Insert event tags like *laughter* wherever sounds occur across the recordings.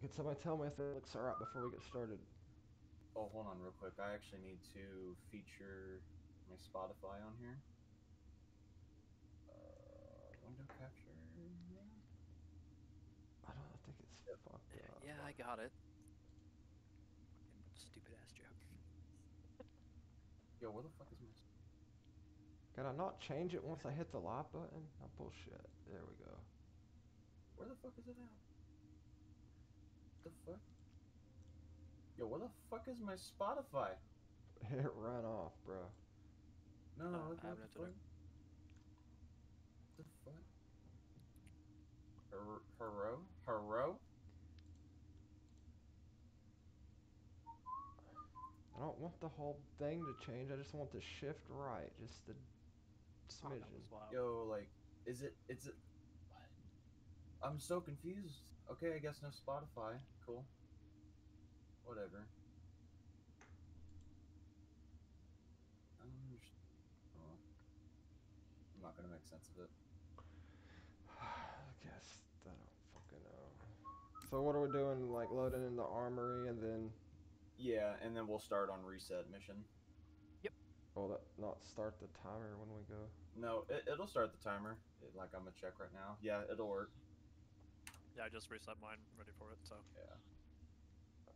Can somebody tell me if it looks alright before we get started? Oh, hold on real quick. I actually need to feature my Spotify on here. Uh, window capture. I don't think it's fucked Yeah, up. yeah, I got it. Stupid ass joke. Yo, where the fuck is my? Can I not change it once I hit the live button? Oh, bullshit. There we go. Where the fuck is it at? The fuck? Yo, where the fuck is my Spotify? *laughs* It ran off, bro. No, Uh, look I what have the it fuck. The fuck? Her, hero? Hero? I don't want the whole thing to change. I just want the shift right. Just the Oh, that smidgen. was wild. Yo, like, is it? Is it? What? I'm so confused. Okay, I guess no Spotify. Cool. Whatever. I don't understand. Oh. I'm not gonna make sense of it. *sighs* I guess I don't fucking know. So what are we doing? Like loading in the armory and then Yeah, and then we'll start on reset mission. Yep. Will that not start the timer when we go? No, it, it'll start the timer. It, like I'm gonna check right now. Yeah, it'll work. Yeah, I just reset mine, ready for it. So Yeah.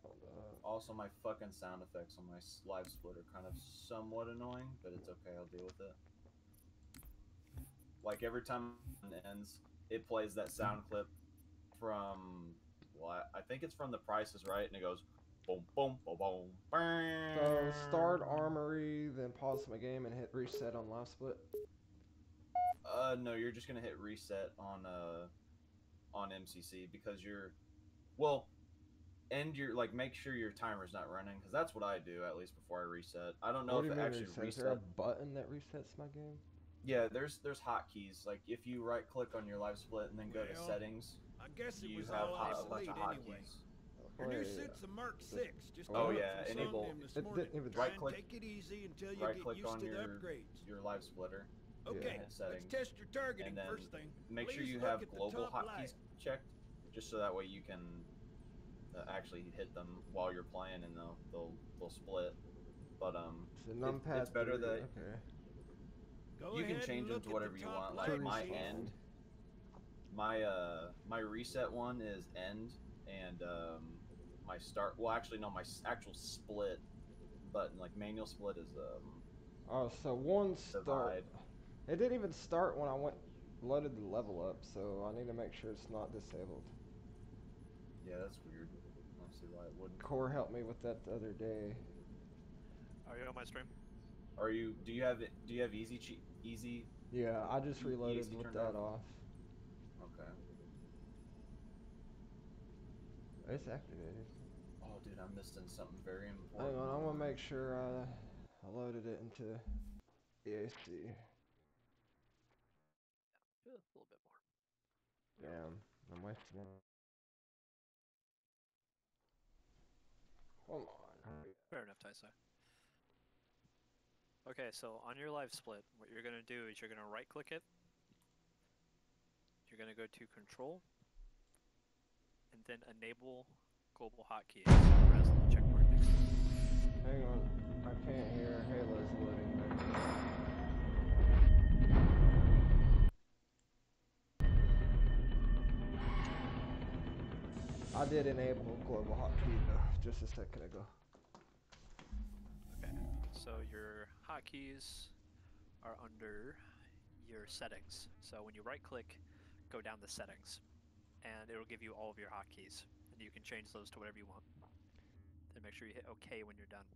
Hold up. Also, my fucking sound effects on my live split are kind of somewhat annoying, but it's okay. I'll deal with it. Like every time it ends, it plays that sound clip from. Well, I, I think it's from The Price is Right, and it goes boom, boom, boom, boom. So start armory, then pause my game and hit reset on live split. Uh, no, you're just gonna hit reset on uh on MCC because you're, well, end your like make sure your timer's not running because that's what I do at least before I reset. I don't know what if you it mean actually reset? Is there a button that resets my game? Yeah, there's there's hotkeys. Like if you right click on your live split and then go to settings, I guess it you was have all hot, I a bunch played oh, of anyway. hotkeys. Your new suit's a Mark Six. Just Oh, yeah, from enable- Songnam this It morning. didn't even Try Right click- take it easy until you Right get click used on to the your upgrades. your live splitter. Okay, hit let's test your targeting first thing. Make sure you have at global hotkeys light. checked, just so that way you can uh, actually hit them while you're playing, and they'll they'll they'll split. But um, It's a It- it's better three, that- Okay. Go you can change them to whatever the you want. Like my see- end, my uh my reset one is end, and um my start. Well, actually, no, my actual split button, like manual split, is um Oh, so one start. divide. It didn't even start when I went loaded the level up, so I need to make sure it's not disabled. Yeah, that's weird. I don't see why it wouldn't. Core helped me with that the other day. are you on my stream? Are you? Do you have it? Do you have easy cheat? Easy. Yeah, I just reloaded easy with that on? off. Okay. It's activated. Oh, dude, I'm missing something very important. Hang important. on, I want to make sure I, I loaded it into EAC. Yeah, a little bit more. Damn, I'm wasting it. Come on. Fair enough, Tyso. Okay, so on your live split, what you're gonna do is you're gonna right click it. You're gonna go to control and then enable global hotkeys. Press the check mark next to it. Hang on, I can't hear. Halo's loading. I did enable global hotkey though, just a second ago. Okay, so your hotkeys are under your settings. So when you right click, go down to settings, and it'll give you all of your hotkeys, and you can change those to whatever you want. Then make sure you hit OK when you're done.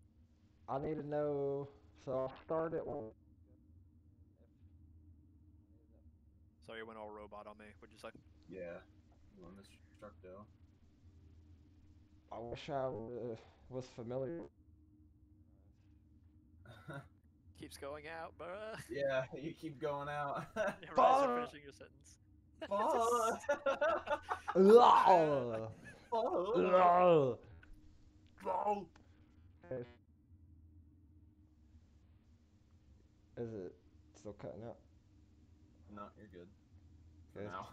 I need to know. So I'll start it when. Sorry, you went all robot on me. What'd you say? Yeah. You want Mr. Structo? I wish I uh, was familiar. *laughs* Keeps going out, bruh. yeah, *laughs* you keep going out. *laughs* Rise, you're finishing your sentence. Fuck. Ugh. Fuck. Ugh. Is it still cutting out? No, you're good. Okay, now.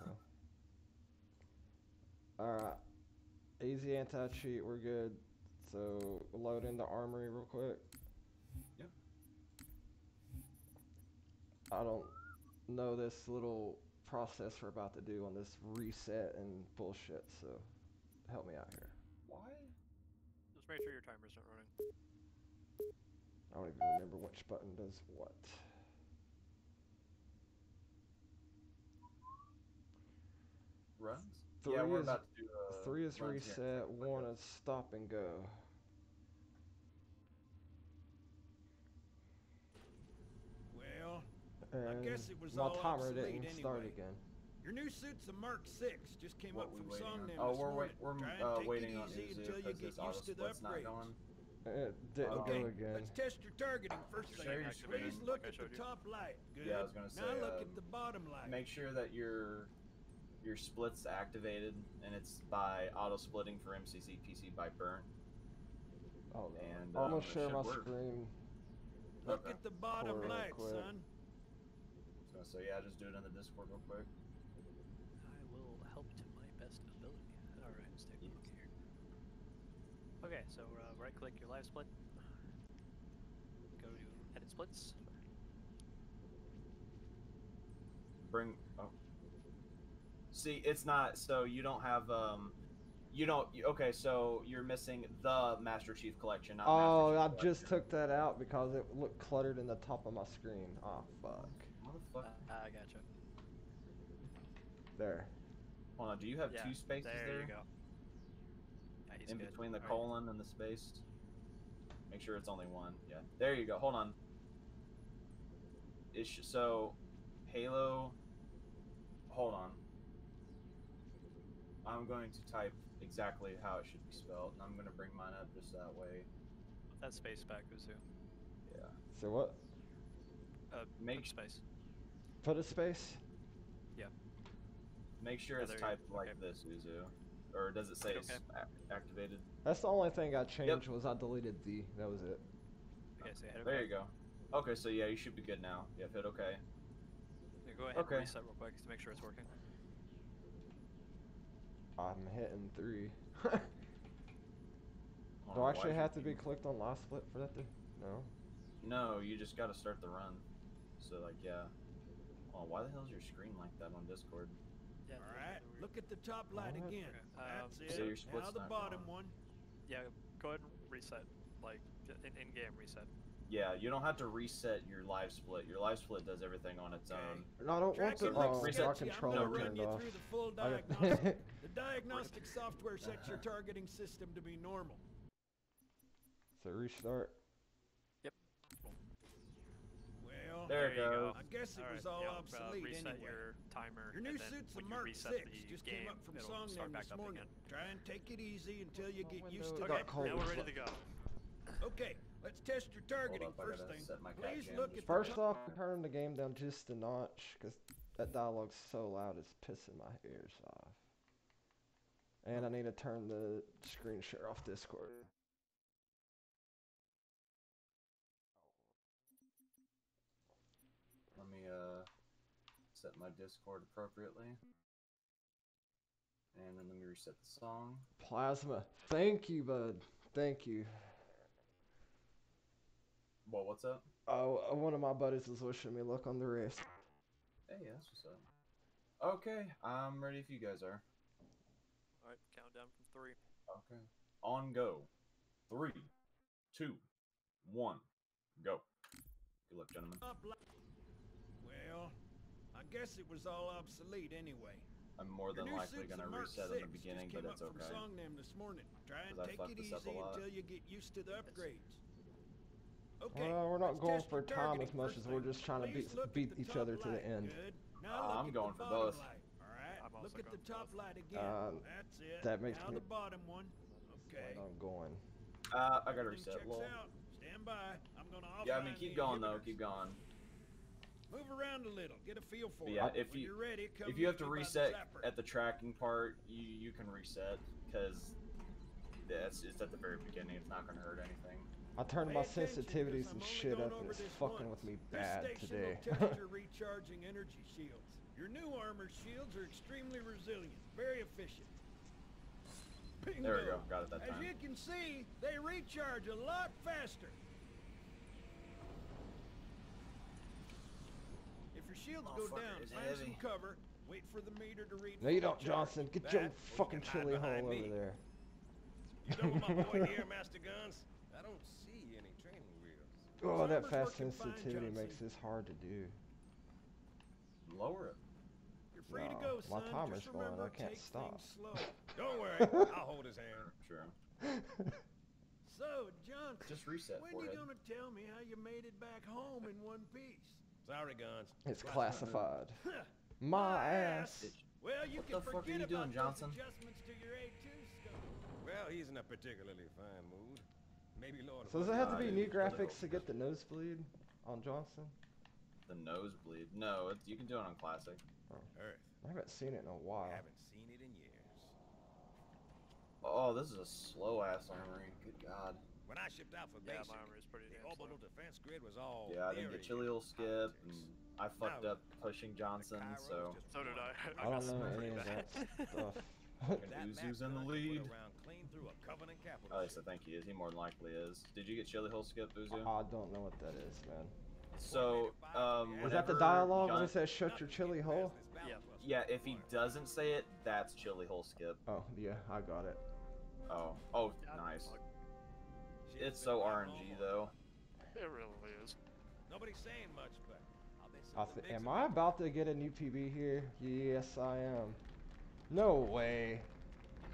Alright. Easy anti-cheat, we're good. So load in the armory real quick. Yep. I don't know this little process we're about to do on this reset and bullshit, so help me out here. Why? Just make sure your timer's not running. I don't even remember which button does what. Runs? Three yeah, we're is- about to do uh, Three is runs here. reset, one is stop and go. Well, And guess it was my all timer obsolete didn't start anyway. again. your new suit's a Mark 6. Just came What up we from waiting on? Songnam Oh, this we're wait, we're uh, waiting it on easy until you get used to the not upgrades. going. It didn't Okay, go again. let's test your targeting first thing. saying your activated, Please look like at the you? top light. Good. Yeah, I was gonna Now say, look uh, at the bottom light. Make sure that your your split's activated and it's by auto splitting for MCC PC by burn. Oh no. and, I'm um, gonna it share my work. screen. Look Okay. at the bottom Core light, son. So, so yeah, just do it in the Discord real quick. I will help to my best ability. Alright, let's take a look here. Okay, so uh, right click your live split. Go to edit splits. Bring oh. See, it's not so you don't have um you don't okay, so you're missing the Master Chief collection, not Oh, Master I Chief just took that out because it looked cluttered in the top of my screen. Oh fuck. Uh, Motherfucker. I gotcha. There. Hold on, do you have yeah, two spaces there? there? you go. Yeah, in good. between the Alright. colon and the space. Make sure it's only one. Yeah. There you go. Hold on. It sh- so Halo Hold on. I'm going to type exactly how it should be spelled, and I'm going to bring mine up just that way. Put that space back, Uzu. Yeah. So what? Uh, Make put space. Put a space. Yeah. Make sure Yeah, it's there you go. typed like Okay. this, Uzu. Or does it say Okay. ac- activated? That's the only thing I changed was I deleted the. That was it. Okay, so hit There you go. Okay, so yeah, you should be good now. Yep, hit okay. Yeah, go ahead Okay. and reset real quick to make sure it's working. I'm hitting three. *laughs* Do I why actually have to be clicked on last split for that to? No. No, you just got to start the run. So like, yeah. Oh, why the hell is your screen like that on Discord? Yeah. All no- right, no worries. look at the top light Alright. again. Okay, um, That's so it. your split's now the bottom going. one. Yeah, go ahead and reset. Like, j- in, in game reset. Yeah, you don't have to reset your live split. Your live split does everything on its Okay. own. No, I don't want Tracking the like oh, reset- my sketchy. I'm gonna No, run turned you off. through the full diagnostic. *laughs* the diagnostic software sets your targeting system to be normal. so restart. Yep. Well, There it you go. goes. I guess it Alright, was all yeah, uh, obsolete reset anyway. your timer. Your new and suit's a when Mark 6. Just game, came up from it'll Songnam this morning. again. Try and take it easy until you get window used to got Okay, that. cold. now we're ready to go. Okay, let's test your targeting up, first thing. set my cat Please jam look at the First top- off, turn the game down just a notch, cause that dialogue's so loud it's pissing my ears off. And I need to turn the screen share off Discord. Let me uh set my Discord appropriately. And then let me reset the song. Plasma, thank you, bud. Thank you. Well, what's up? Oh, uh, one of my buddies was wishing me luck on the race. Hey, that's what's up. Okay, I'm ready if you guys are. Alright, countdown from three. Okay. On go. Three, two, one, go. Good luck, gentlemen. Well, I guess it was all obsolete anyway. I'm more than likely gonna a Mark reset 6. in the beginning, Just but came it's up from okay. Songnam this morning. Try and take it easy up a lot. until you get used to the upgrades. Okay. well, we're not let's going for time as much as we're just trying to beat beat each top other to the end. Good. Uh, I'm going for bottom both. Light. All right. I'm look at the top light again. Um, That's it. that makes now me- the bottom one. Okay. I'm going. Uh, I gotta reset. checks Lol. out. Stand by. I'm gonna Yeah, I mean, keep the going though. Keep going. Move around a little. Get a feel for But yeah, it. if When you- you're ready, come If you have to me by the reset at the tracking part, you you can reset because that's it's at the very beginning. It's not gonna hurt anything. I turned Pay my sensitivities and shit up, and over it's fucking once. with me bad station today. *laughs* your recharging energy shields. Your new armor shields are extremely resilient, very efficient. Bing There we go. Got it that As time. you can see, they recharge a lot faster. If your shields go down, is find some cover. Wait for the meter to read. No, you don't. Johnson. Get That, your or you fucking can chili hole behind over me. there. You know my boy *laughs* here, Master Guns? I don't see any training wheels. Oh, that fast working fine, sensitivity makes this hard to do. Lower it. You're free to No, go, my son. timer's Just going, I can't stop. slow. Don't worry, *laughs* I'll hold his hand. Sure. *laughs* So, Johnson, Just reset when forehead. you gonna tell me how you made it back home in one piece? Sorry, Guns. It's classified. *laughs* My My ass. Well, you What can the fuck are forget you doing, about Johnson? those adjustments to your A2 scope. Well, he's in a particularly fine mood. Maybe Lord. So does it have to be new graphics to get the nosebleed on Johnson? The nosebleed. No, it, you can do it on classic. Earth. I haven't seen it in a while. I Haven't seen it in years. Oh, this is a slow ass armory. Good God. When I shipped out for Yeah, basic, my armor is pretty the damn slow. orbital defense grid was all. Yeah, I didn't get theory chili hole and skip, and I fucked Now, up pushing Johnson, so So did I. I got don't know smoked any of that stuff. *laughs* Uzu's in the lead. put around clean through a Covenant capital at least I think he is. He more than likely is. Did you get chili hole skip, Uzu? I don't know what that is, man. So, um, Was that the dialogue when John- it says shut your chili hole? Yeah. Yeah, if he doesn't say it, that's chili hole skip. Oh, yeah, I got it. Oh, oh, nice. It's so RNG though. It really is. Nobody's saying much, but I'll bet I something th- am I about to get a new PB here? Yes, I am. No way.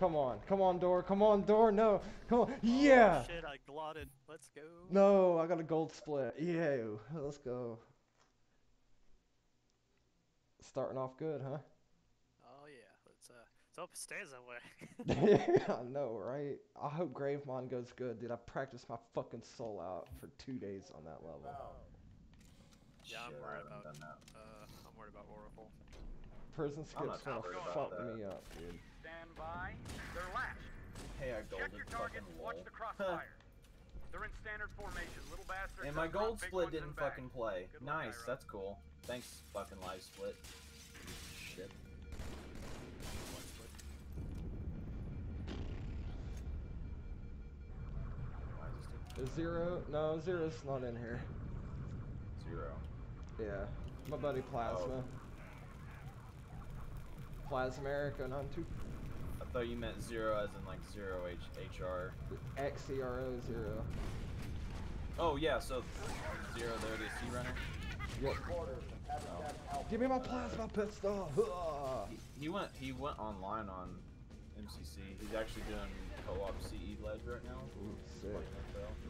Come on, come on, door, come on, door, no, come on, yeah. Oh, shit, I glotted. Let's go. No, I got a gold split. Yeah, let's go. Starting off good, huh? Oh yeah. Let's uh. Let's hope it stays that way. *laughs* *laughs* I know, right? I hope Gravemind goes good, dude. I practiced my fucking soul out for two days on that level. Yeah, I'm Shit, worried about- that. uh, I'm worried about Oracle. Prison skip's gonna fuck me up, dude. Stand by. They're lashed. Hey, I Check your fucking targets. Watch the crossfire. They're in standard formation. Little bastards. And my gold split didn't back. fucking play. Good Nice, Ira. that's cool. Thanks, fucking live split. Shit. Why is this Is zero? No, zero's not in here. zero? Yeah, my buddy Plasma. Oh. Plasmerica, none two I thought you meant zero as in like zero H HR. XERO zero. Oh yeah, so zero there the C runner. Yep. Oh. Give me my plasma pistol. Huh. *laughs* He, he went he went online on MCC. He's actually doing co-op CE ledge right now. Ooh, sick. Fucking info.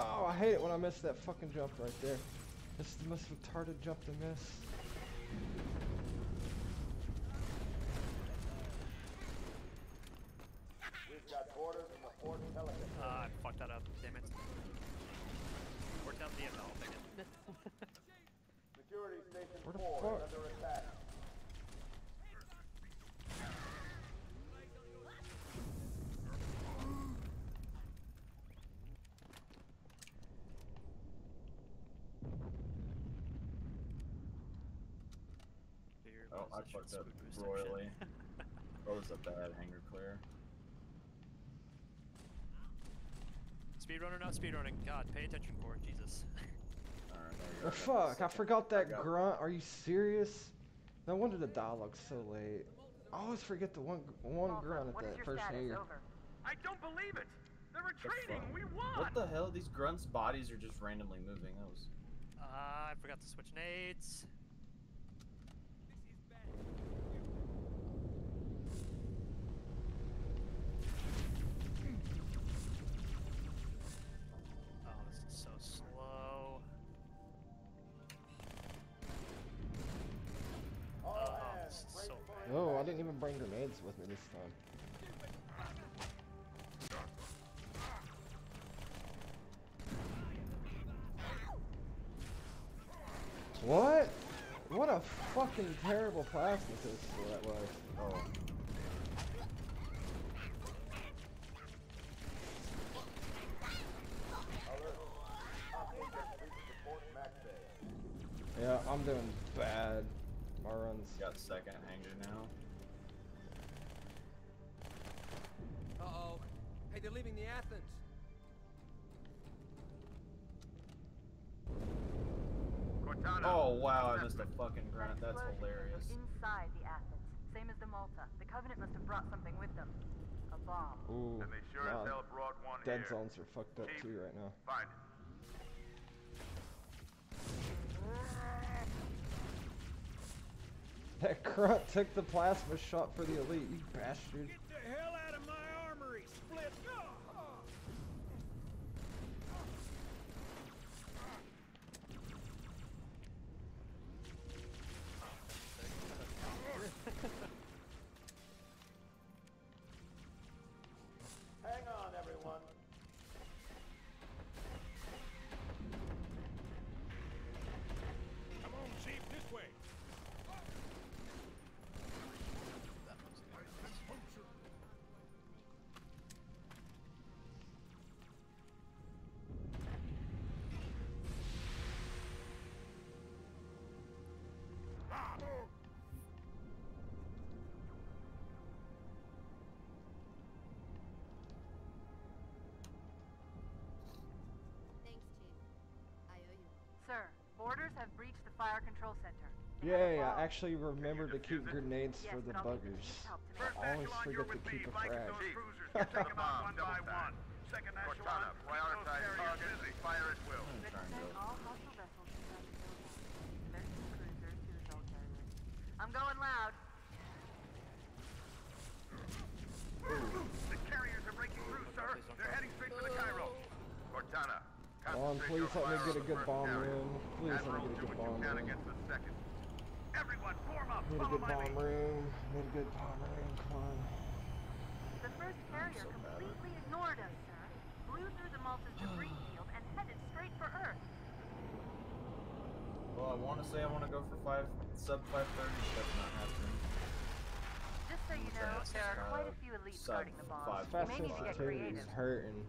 Oh, I hate it when I miss that fucking jump right there. It's the most retarded jump to miss. Uh, I fucked that up. Damn it. Worked out the ML thing. *laughs* Where the fuck? Here Oh, was I the fucked shoot up boost royally. Oh, this is a bad hanger clear. Speedrunner, not speedrunning. God, pay attention, Core. Jesus. Alright, there you go. I the fuck, I forgot that got- grunt. Are you serious? No wonder the dialogue's so late. I always forget the one one grunt at that first status? hanger. I don't believe it. They're retreating. fuck? We won. What the hell? These grunts' bodies are just randomly moving. That was. Uh, I forgot to switch nades. So slow. Oh, oh this is so bad. Oh, I didn't even bring grenades with me this time. What? What a fucking terrible plasma pistol that was. Oh. I'm doing bad. My runs. Got second hanger now. Uh-oh. Hey, they're leaving the Athens. Cortana. Oh wow, I missed a fucking grunt. That's hilarious. Inside the Athens, same as the Malta. The Covenant must have brought something with them. A bomb. Ooh. And they sure nah, as hell brought one Dead here. zones are fucked up Chief. too right now. Find it. That *laughs* grunt took the plasma shot for the elite, you bastard. Boarders have breached the fire control center. They Yay. I actually remembered to keep defuse it? grenades Yes, for the but the buggers. Chief's help to make First I always forget to keep a Flank frag. Chief. Get Take them them out out one double by time. one. Second echelon. Cortana, prioritize targets. busy. Fire at will. I'm Let's trying send to. all hostile vessels to South Dakota. 13 cruisers, two assault carriers. I'm going loud. The carriers are breaking through, sir. please don't They're go. heading straight for the Cairo. Cortana, Come on, please your let me get a good bomb room. Please let me get a do good what you bomb can room. against the second. Everyone, form up. Need a good bomb room. Need a good bomb room. Come on. The first carrier so bad. completely ignored us, sir. Blew through the Malta's debris *sighs* field and headed straight for Earth. Well, I want to say I want to go for five sub 530, but that's not happening. Just so you know, there are quite a uh, few elites sub guarding the bomb. five You may need to get sensitivity is creative. hurting.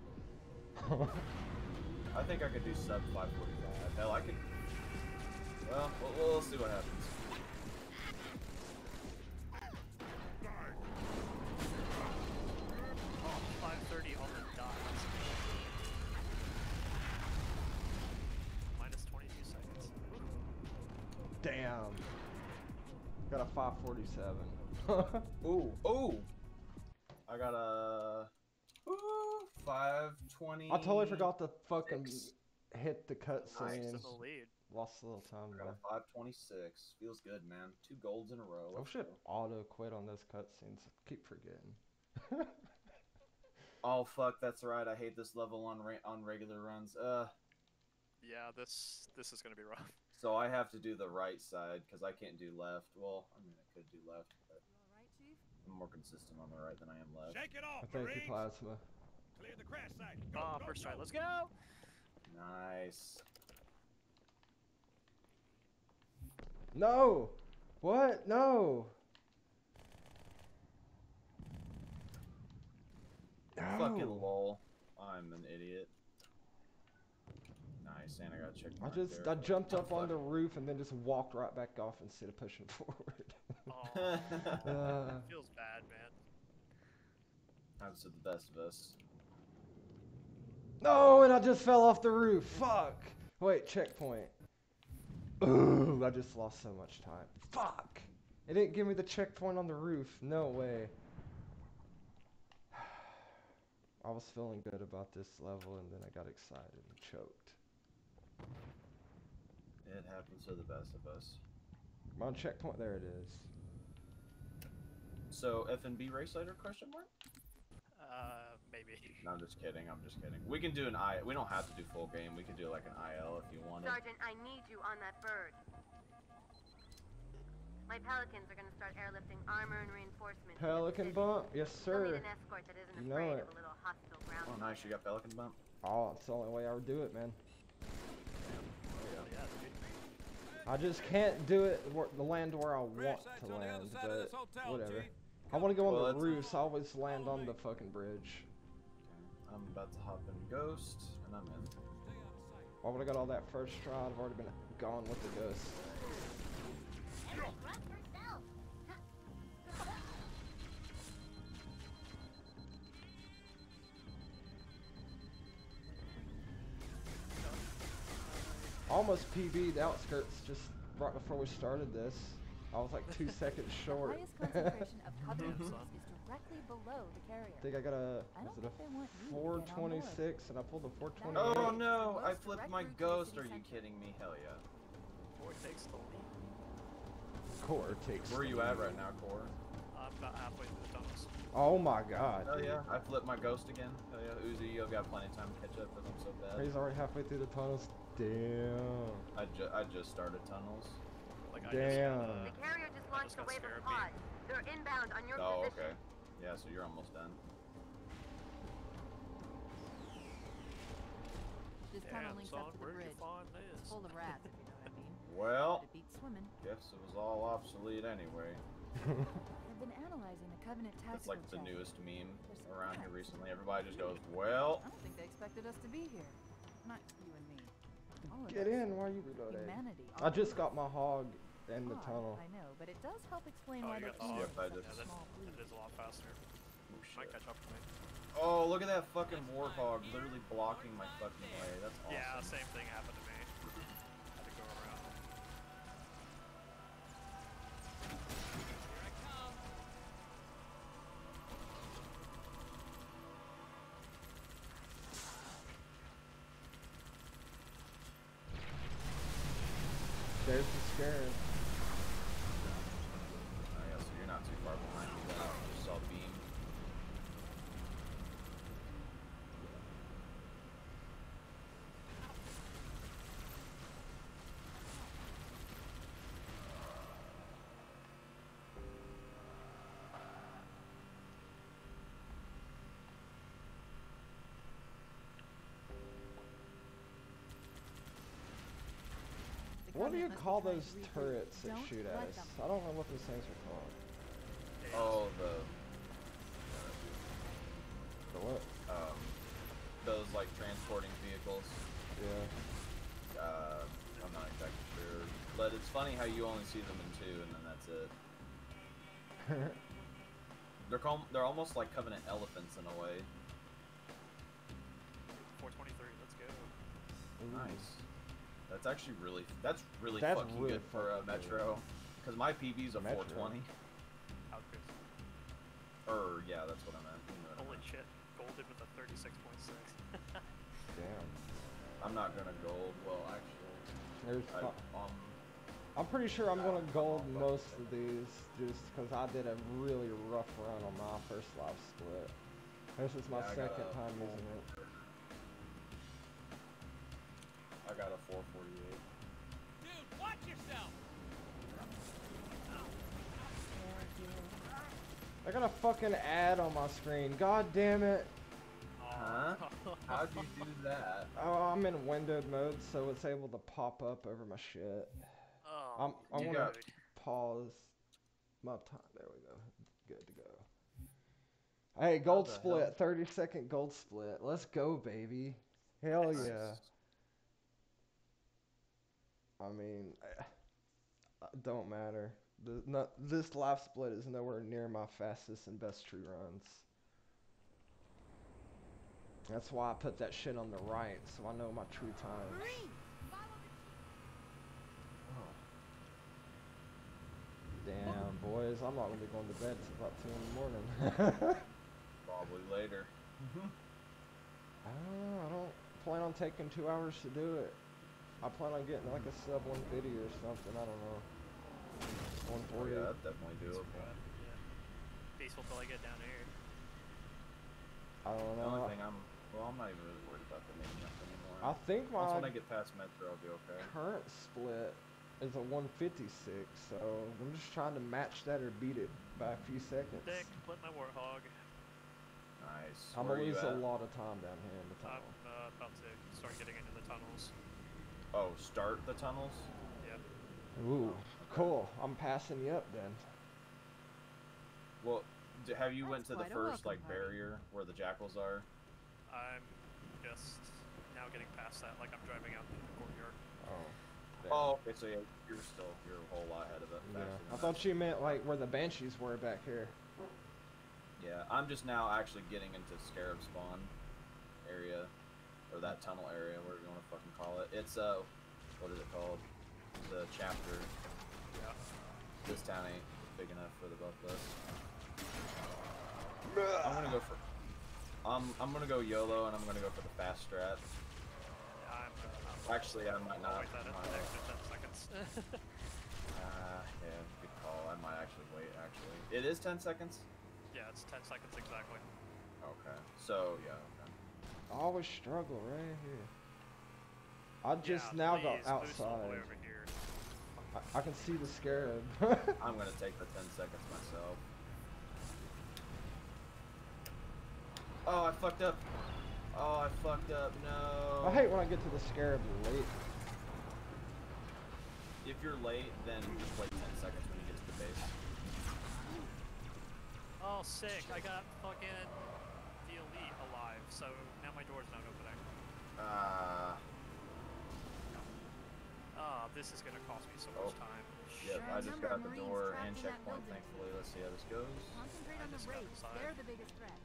*laughs* I think I could do sub 545. Hell, I could. Well, we'll, we'll see what happens. Oh, 530 on the dot. Minus 22 seconds. Damn. Got a 547. *laughs* Ooh, ooh! I got a. Ooh, 520. I totally forgot to fucking Six. hit the Nice cutscene. in the lead. Lost a little time I there. got a 526. Feels good, man. Two golds in a row. Oh Let's should go. auto quit on those cutscenes. Keep forgetting. *laughs* Oh fuck, that's right. I hate this level on ra- on regular runs. Uh, Yeah, this this is gonna be rough. so I have to do the right side because I can't do left. Well, I mean I could do left, but You all right, Chief? I'm more consistent on the right than I am left. Shake it I off, thank you, Plasma. Clear the crash site. Go, Ah, go, first try. Let's go. Nice. No! What? No! Fucking No! lol. I'm an idiot. Nice, and I got check. I just there. I jumped Oh, up on the roof and then just walked right back off instead of pushing *laughs* forward. *laughs* Oh, uh, feels bad, man. Happens to the best of us. no, and I just fell off the roof. Fuck. Wait, checkpoint. Ooh, I just lost so much time. Fuck. It didn't give me the checkpoint on the roof. No way. *sighs* I was feeling good about this level and then I got excited and choked. It happens to the best of us. I'm on checkpoint. There it is. So F and B race later? Question mark? Uh, maybe. No, I'm just kidding. I'm just kidding. We can do an I. We don't have to do full game. We can do like an IL if you want. Sergeant, I need you on that bird. My pelicans are gonna start airlifting armor and reinforcements. Pelican city. bump? Yes, They'll sir. need an escort that isn't You know afraid it. of a little hostile ground. Oh, nice. You got Pelican bump. Oh, it's the only way I would do it, man. Oh, yeah, dude. I just can't do it where, the land where I want site's to land, other side of this but hotel, whatever. Chief. I want to go on the that's- roofs. I always land on the fucking bridge. I'm about to hop in Ghost, and I'm in. Stay out of sight. Why would I got all that first try? I've already been gone with the ghost. Almost PB'd outskirts just right before we started this. I was like two *laughs* seconds short. The highest concentration of covenant *laughs* is directly below the carrier. I think I got a I don't was it think they want you a to get on board. 426 and I pulled a 428. Oh no! I flipped my route to the ghost. Are you kidding me? Hell yeah! Vortex told me. Core takes. Where are you at right now, Core? I'm about halfway through the tunnels. Oh my god. Hell dude. yeah! I flipped my ghost again. Hell yeah! Uzi, you've got plenty of time to catch up because I'm so bad. He's already halfway through the tunnels. Damn. I, ju- I just started tunnels. Like I Damn. just got, The uh, carrier just launched just a got wave of scarab pods. They're inbound on your Oh, position. okay. Yeah, so you're almost done. This Damn, tunnel links son, up to the bridge. It's full of rats, if you know what I mean. *laughs* Well, it beats swimming. guess it was all obsolete anyway. *laughs* I've been analyzing the Covenant tactical That's like the newest meme around here recently. Everybody just goes, well, I don't think they expected us to be here. Not you and me. All Get us. in while you reloading. Humanity. I just got my hog in the tunnel. I know, but it does help explain Oh, why you they're got the eating I just- a Yeah, small that, fleet. that is a lot faster. oh, Might catch up to me. Oh, look at that fucking warthog literally blocking my fucking way. That's awesome. Yeah, same thing happened to me. Had to go around. There's the scarab. Oh, yeah, so you're not too far behind me. Then. I just saw beam. The What do you Covenant must be call those turrets that shoot at us? them. I don't know what those things are called. Oh, the. The what? Um, those like transporting vehicles. Yeah. Uh, I'm not exactly sure. But it's funny how you only see them in two and then that's it. *laughs* They're called, they're almost like covenant elephants in a way. 423. Let's go. Nice. That's actually really that's really That's fucking really good for a fucking metro. Because my PB's a Metro. 420. How good. Or yeah, that's what I meant. You know what I Holy meant. shit. Golden with a 36.6. Damn. I'm not gonna gold. Well, actually, There's. I, um, I'm pretty sure I'm gonna gold most of these just because I did a really rough run on my first live split. This is my Yeah, second time using it. Got a 448. Dude, watch yourself! I got a fucking ad on my screen. God damn it. Huh? How'd you do that? Oh, I'm in windowed mode, so it's able to pop up over my shit. Oh, I'm, I You want to pause my time. There we go. Good to go. Hey, gold split. hell? 30 second gold split. Let's go, baby. Hell Nice. yeah. I mean, eh, uh, don't matter. The, not, this live split is nowhere near my fastest and best tree runs. That's why I put that shit on the right, so I know my true times. Damn, boys, I'm not gonna be going to bed till about two in the morning. *laughs* Probably later. I don't know. I don't plan on taking two hours to do it. I plan on getting like a sub 150 or something. I don't know. Oh 140. yeah, that's definitely That's doable. bad, yeah. Peaceful till I get down here. I don't know. The only thing I'm, well, I'm not even really worried about the main up anymore. I think my Once when I get past Metro, I'll be okay. current split is a 156, so I'm just trying to match that or beat it by a few seconds. Dick, flip my warthog. Nice. I'm Where gonna lose a lot of time down here in the tunnel. I'm uh, about to start getting into the tunnels. Oh, start the tunnels? Yep. Ooh, cool. I'm passing you up then. Well, d- have you went to the first like party. barrier where the jackals are? I'm just now getting past that. Like I'm driving out through the courtyard. Oh. damn. Oh, okay, so yeah, you're still you're a whole lot ahead of it. Yeah. I thought you meant like where the banshees were back here. Yeah, I'm just now actually getting into Scarab Spawn area, or that tunnel area, whatever you want to fucking call it. It's uh, what is it called? The chapter. Yeah. This town ain't big enough for the both of us. I'm gonna go for. I'm I'm gonna go YOLO and I'm gonna go for the fast strat. Yeah, I'm, uh, Actually, I might not. wait that in Uh, the extra 10 seconds. *laughs* uh, yeah, good call. I might actually wait. Actually, it is 10 seconds. yeah, it's 10 seconds exactly. Okay. So yeah. Okay. I always struggle right here. I just yeah, now got please, boost all the outside. way over here. I, I can see the scarab. *laughs* I'm gonna take the 10 seconds myself. Oh, I fucked up. Oh, I fucked up. No. I hate when I get to the scarab late. If you're late, then just wait 10 seconds when you get to the base. Oh, sick! I got fucking the elite alive, so now my door's not opening. Uh, Ah, this is gonna cost me so Oh. much time. yep, I just got the door and checkpoint, thankfully. Let's see how this goes. Concentrate on the just raids. They're the biggest threat.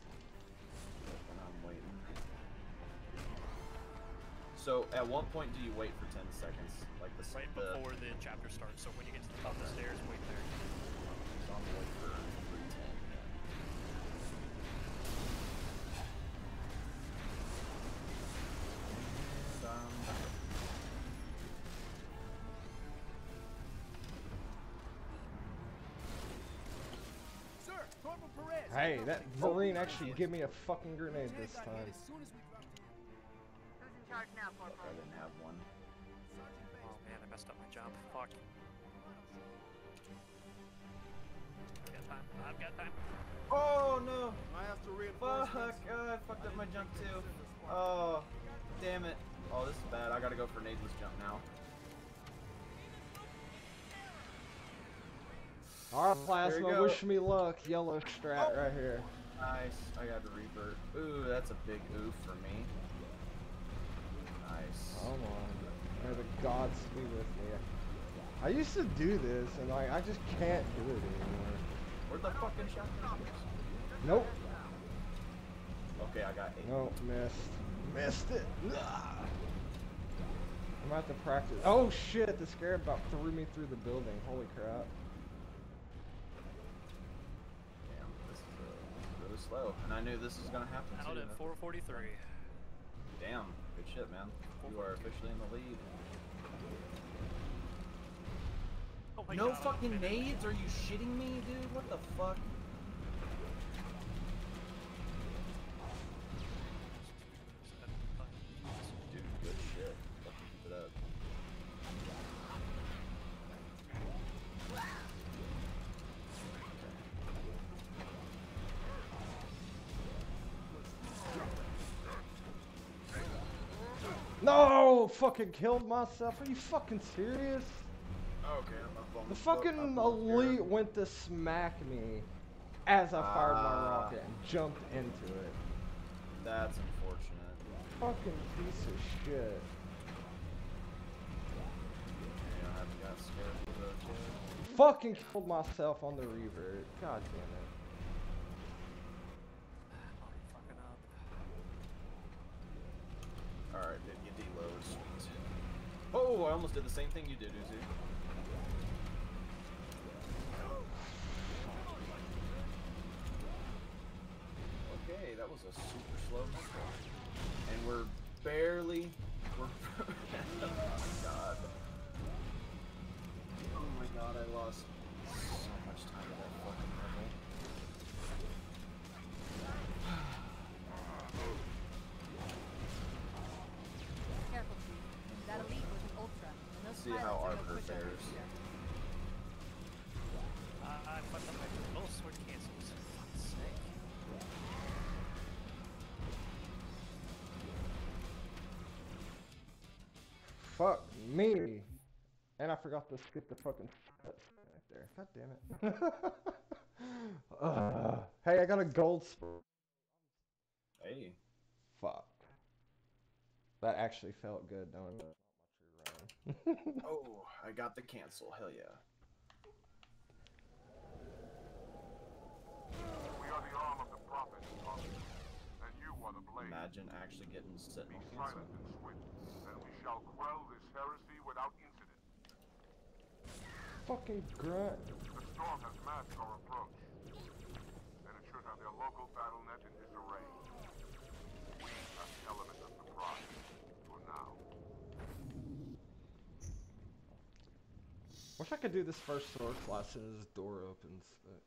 And I'm waiting. So, at what point do you wait for 10 seconds? Like the Right the, before the chapter starts, so when you get to the top of the stairs, wait there. So Hey, that marine actually give me a fucking grenade this time. Who's in charge now, fuck, I didn't have one. Oh man, I messed up my jump. Fuck. I've got time. I've got time. Oh no! I have to reinforce Fuck! Oh, I fucked up my jump too. Oh, damn it. Oh, this is bad. I gotta go for Nathan's jump now. Our plasma, wish me luck. Yellow strat right here. Nice. I got the revert. Ooh, that's a big oof for me. Nice. Come on. May the gods be with me. I used to do this, and like I just can't do it anymore. Where'd the fucking shotgun? Nope. Okay, I got eight. Nope. Missed. Missed it. Ah. I'm gonna to practice. Oh shit! The scarab about threw me through the building. Holy crap. Damn, this is uh, really slow. And I knew this was gonna happen Out too. at 443. Damn, good shit, man. You are officially in the lead. Oh my no God, fucking nades? Are you shitting me, dude? What the fuck? No! Fucking killed myself. Are you fucking serious? Okay, I'm The fucking up on the elite went to smack me as I fired my Ah. rocket and jumped into it. That's unfortunate. Fucking piece of shit. Yeah, I haven't got scared of those yet. Fucking killed myself on the revert. God damn it. Oh, I'm fucking up. Alright, dude, you deload, sweet. Oh, I almost did the same thing you did, Uzi. Okay, that was a super slow metro. And we're barely... We're... *laughs* oh my god. Oh my god, I lost Fuck me. And I forgot to skip the fucking right there. God damn it. Ugh. *laughs* hey, I got a gold spur. Hey. Fuck. That actually felt good knowing that not my true run. *laughs* Oh, I got the cancel. Hell yeah. We are the arm of the prophet, Prophet. And you are the blade. Imagine actually getting Be Sentinel silent cancel. and swift, and we shall quell this heresy without incident. Fucking grunt. The storm has masked our approach, and it should have their local battle net in disarray. We have the element of surprise, for now. Wish I could do this first sword class as soon this door opens, but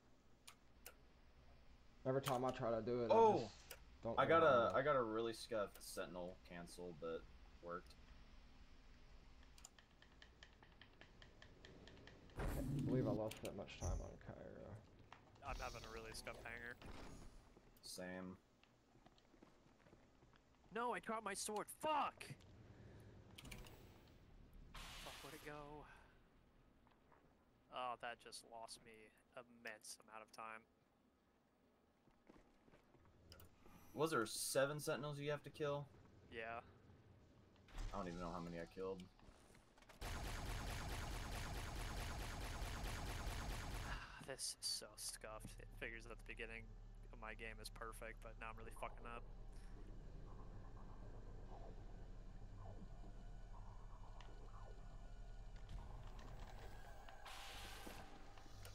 every time I try to do it, I Oh! just don't. I got a I got a really scuffed Sentinel cancel, that worked. I believe I lost that much time on Cairo. I'm having a really scuffed hangar. Same. No, I dropped my sword. Fuck! Fuck, where'd it go? Oh, that just lost me immense amount of time. Was there seven Sentinels you have to kill? Yeah. I don't even know how many I killed. This is so scuffed. It figures that the beginning of my game is perfect, but now I'm really fucking up.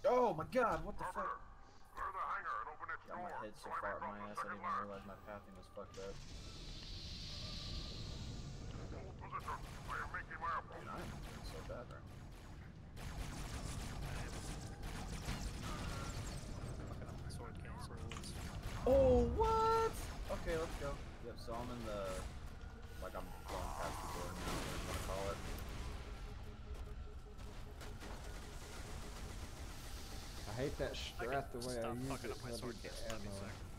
Oh my god, what the fuck? Governor, clear the hangar and open its Got my head so so I may far up my ass I second didn't even realize my pathing was fucked up. Hold position. I am making my Dude. I am so bad right now. Fucking up my sword cancels. Oh, what? Okay, let's go. Yep, so I'm in the. Like, I'm going past the door now, whatever you want to call it. I hate that I strat the way I stop use fucking it. up my sword need the cancel. That'd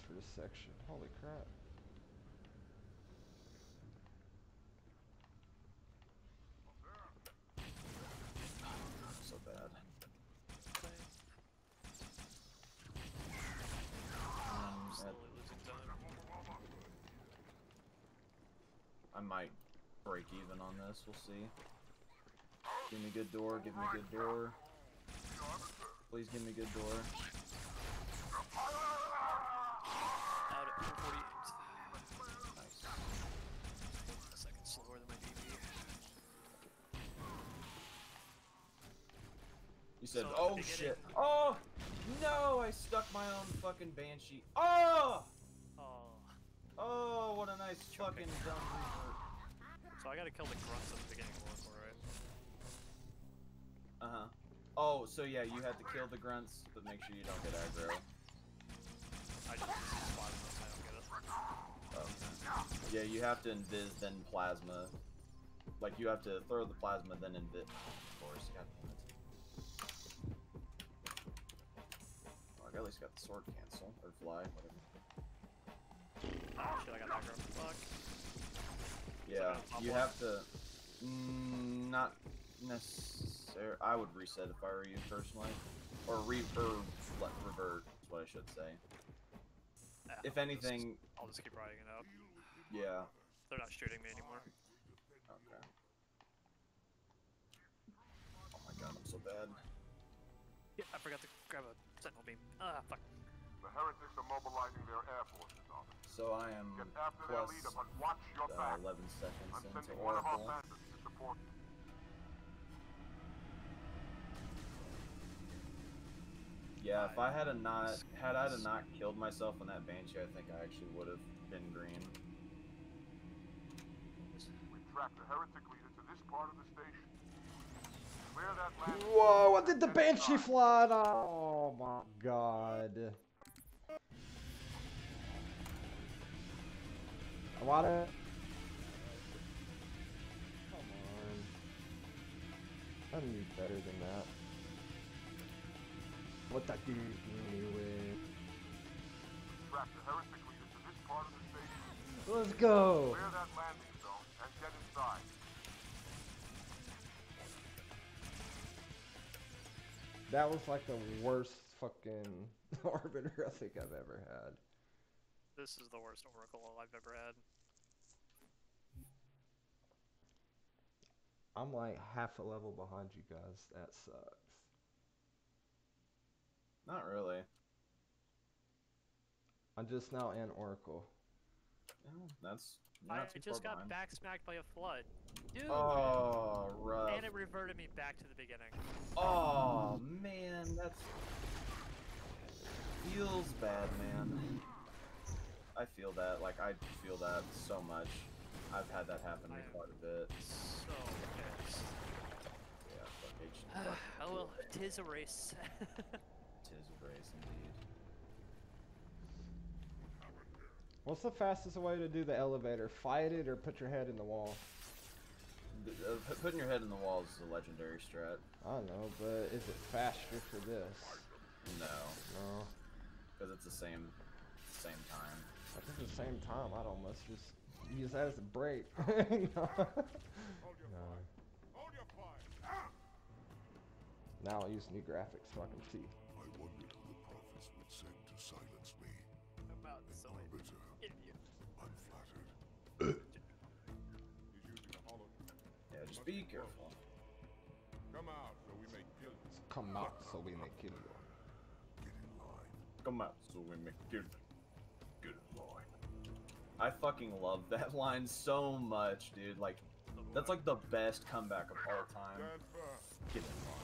for this section. Holy crap. So bad. I might break even on this. We'll see. Give me a good door. Give me a good door. Please give me a good door. Out at 448. Nice. A second slower than my DB. You said, So, "Oh shit! Oh no! I stuck my own fucking banshee. Oh! Oh. Oh! What a nice Choking. fucking dumb revert. So I gotta kill the grunts at the beginning of right? Uh huh. Oh, so yeah, you had to kill the grunts, but make sure you don't get aggro. If I don't get it. Okay. Yeah, you have to invis then plasma. Like you have to throw the plasma then invis. Of course, god damn it. Oh, I at least got the sword cancel or fly, whatever. Oh shit, I got aggro. Fuck. Yeah, you top have to. Mm, not necessary. I would reset if I were you personally, or re or let revert. Is what I should say. Eh, If I'll just- anything, I'll just keep riding it out. yeah. They're not shooting me anymore. Okay. Oh my god, I'm so bad. Yeah, I forgot to grab a sentinel beam. Ah, fuck. The heretics are mobilizing their air forces, officer. So I am Get after their plus leader, but watch your uh, back. 11 seconds I'm into sending one of our bandits to support you. Yeah, if I had a I'm not had I had scared. not killed myself on that banshee, I think I actually would have been green. We track the heretic leader to this part of the station. Clear that. Whoa, what did the banshee fly? on? Oh my god. Why did... Come on. I knew better than that. What that do anyway? Tractor, heretic leader to this part of the station. Let's go! Clear that landing zone and get inside. That was like the worst fucking *laughs* arbiter I think I've ever had. This is the worst Oracle I've ever had. I'm like half a level behind you guys. That sucks. Not really. I'm just now in Oracle. Yeah, that's I not too just far got behind. back smacked by a flood. Dude! Oh, rough. and it reverted me back to the beginning. Oh man, that's feels bad, man. I feel that. Like I feel that so much. I've had that happen to me I quite a bit. So pissed. Yeah, fuck H. *sighs* oh well, tis a race. *laughs* Tis a race indeed. What's the fastest way to do the elevator? Fight it or put your head in the wall? Uh, putting your head in the wall is a legendary strat. I don't know, but is it faster for this? No, No. because it's the same, same time. I think at the same time, I'd almost just use that as a break. *laughs* no. Hold your No. fire. Hold your fire. Now I'll use new graphics so I can see. Be careful. Come out so we may kill you. Come out so we may kill you. Get in line. Come out so we make good, good line. I fucking love that *laughs* line so much, dude. Like, that's like the best comeback of all time. Get in line.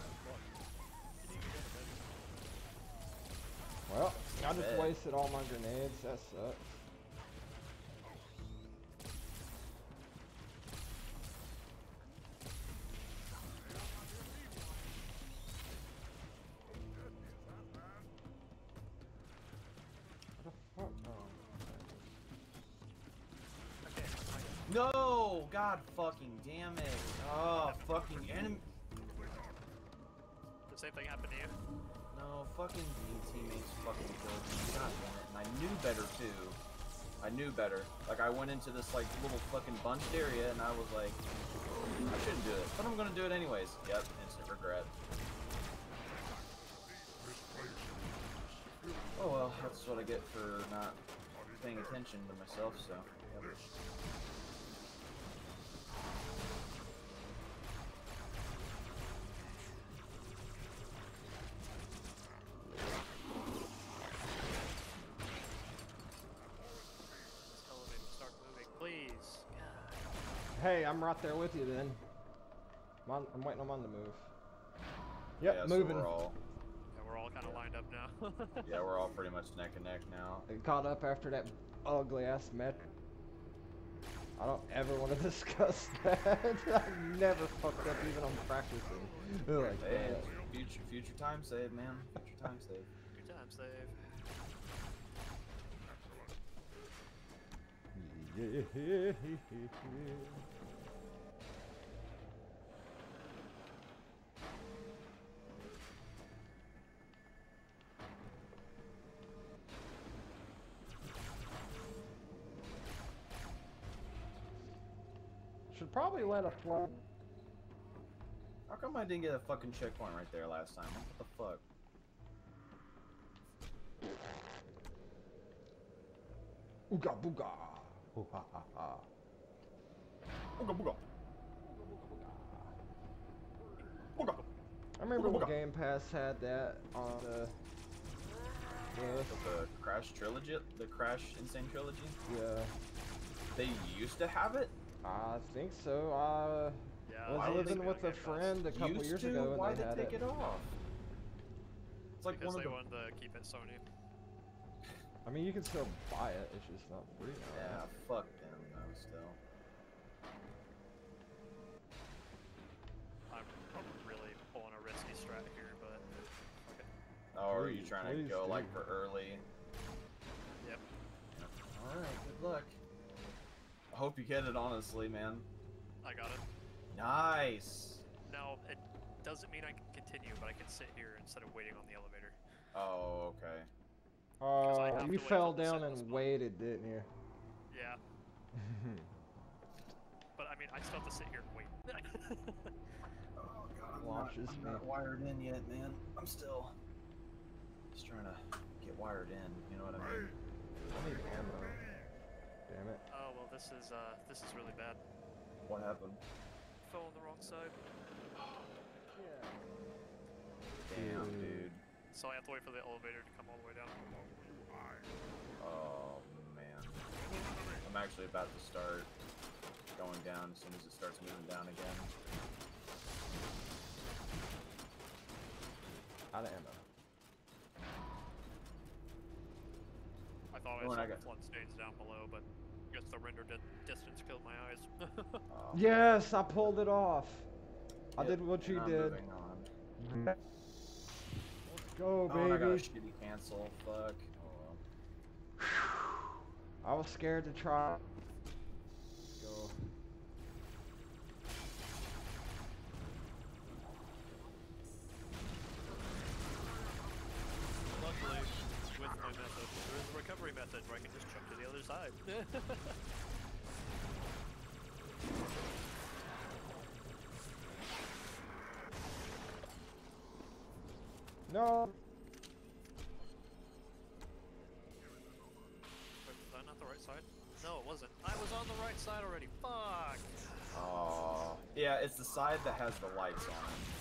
Well, I just wasted all my grenades. That sucks. No! God fucking damn it. Oh, fucking enemy. The same thing happened to you. No, fucking green teammates fucking killed me. God damn it. And I knew better too. I knew better. Like I went into this like little fucking bunched area and I was like, I shouldn't do it, but I'm gonna do it anyways. Yep, instant regret. Oh well, that's what I get for not paying attention to myself. So. Yep. Hey, I'm right there with you then. I'm, on, I'm waiting on mine to move. Yep, yeah, moving. So we're all, Yeah, we're all kind of lined up now. *laughs* yeah, we're all pretty much neck and neck now. I caught up after that ugly ass met. I don't ever want to *laughs* discuss that. *laughs* I've never fucked up even on practicing. Like Hey, that. future, future time save, man. Future time save. Future time save. Should probably let a flood. How come I didn't get a fucking checkpoint right there last time? What the fuck? Ooga booga. Ooh, ha, ha, ha. Booga booga. Booga. I remember Ooga when. Game Pass had that on the. Yeah, The Crash trilogy, the Crash Insane trilogy. yeah, They used to have it. I think so. Uh, I Yeah, was I living with a make us? friend a couple used years to? ago Why and they they take it. it off? It's like because one they of the. wanted to keep it Sony. I mean, you can still buy it. It's just not free. now. Yeah, fuck them though. Still. I'm really pulling a risky strat here, but okay. Oh, are you Please, trying to please go like for early? Yep. All right. Good luck. I hope you get it. Honestly, man. I got it. Nice. Now, it doesn't mean I can continue, but I can sit here instead of waiting on the elevator. Oh, okay. Oh, have you fell down and built. waited, didn't you? *laughs* Yeah, but I mean, I still have to sit here and wait. *laughs* Oh god, I'm Watches not, I'm not wired in yet, man. I'm still just trying to get wired in. You know what I mean? I need ammo. Damn it. This is uh, this is really bad. What happened? Fell on the wrong side, yeah. Damn, Dude. dude. so I have to wait for the elevator to come all the way down. Oh man. I'm actually about to start going down as soon as it starts moving down again. Out of ammo. I thought I When saw I the flood stains down below, but I guess the render di- distance killed my eyes. *laughs* Oh, Yes, I pulled it off. I yep, did what you I'm did. Let's go, Oh, and I got a shitty cancel. Fuck. Oh, well. I was scared to try. Go. *laughs* No. Wait, was that not the right side? No, it wasn't. I was on the right side already. Fuck. Oh. Yeah, it's the side that has the lights on. Yeah.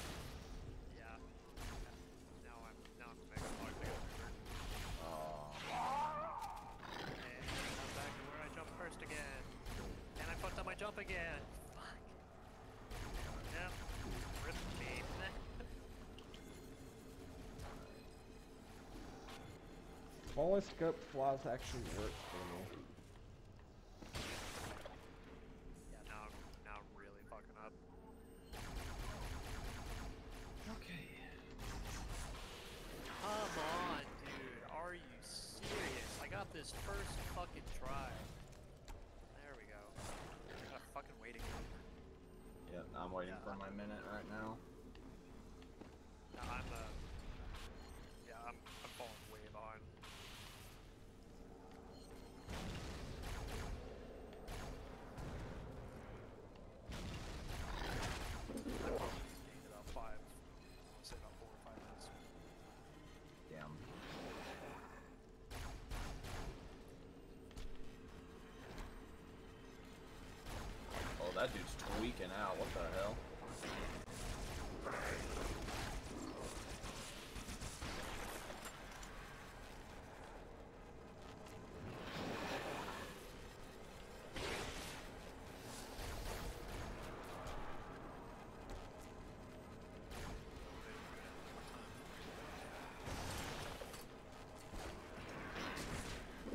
Flies actually work for me. yeah, now I'm now I'm really fucking up. Okay. Come on, dude. Are you serious? I got this first fucking try. There we go. I got fucking waiting. Yep, I'm waiting Yeah. for my minute right now. No, I'm uh Yeah, I'm I'm falling way behind. I probably gained about five I'll say about four or five minutes. Damn. Oh, that dude's tweaking out. What the hell?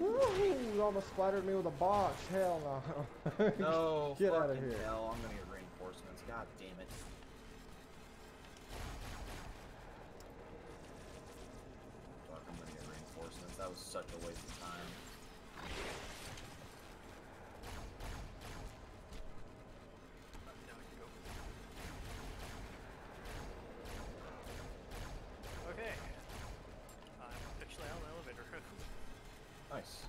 Woohoo! You almost splattered me with a box. Hell no. *laughs* No, Get out of here. hell. I'm gonna get reinforcements. God damn it. Fuck, I'm gonna get reinforcements. That was such a waste of time. Now I can go. Okay. I'm officially out of the elevator. Nice.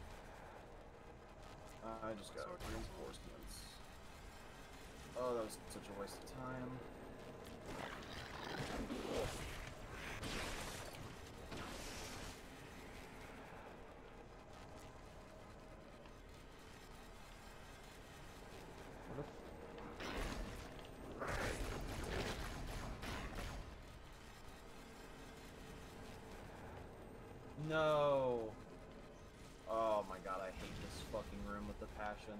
Uh, I just got Sword. reinforcements. Oh, that was such a waste of time. No. Oh my god, I hate this fucking room with a passion.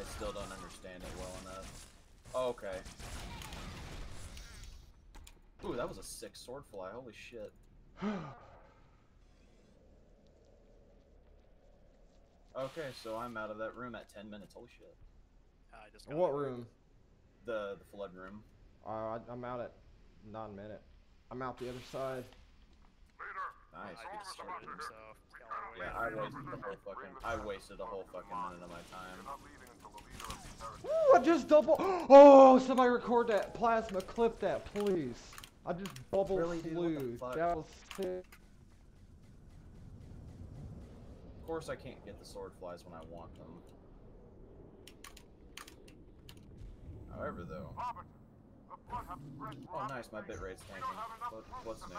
I still don't understand it well enough. Oh, okay. Ooh, that was a sick sword fly. Holy shit. *sighs* Okay, so I'm out of that room at 10 minutes. Holy shit. I just got what room? The the flood room. Uh, I, I'm out at nine minute. I'm out the other side. Leader, Nice. I good just started, so yeah, Yeah, I wasted the whole fucking. I wasted a whole fucking minute of my time. Ooh, I just double. *gasps* Oh, somebody record that plasma. Clip that, please. I just bubble Really, dude? What the flew. That was sick. Of course, I can't get the sword flies when I want them. However, though, oh, Robert, the flood have spread oh throughout nice, the my state. bitrate's We tanking. don't have enough What, troops what's to new?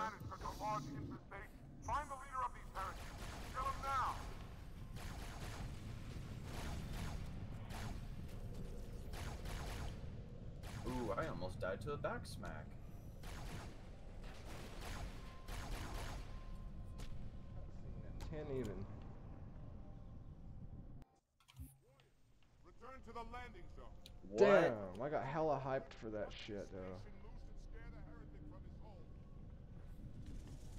Ooh, I almost died to a back smack. Ten even. Return to the landing zone. What? Damn, I got hella hyped for that shit though. Station loose and scare the heretic from his home.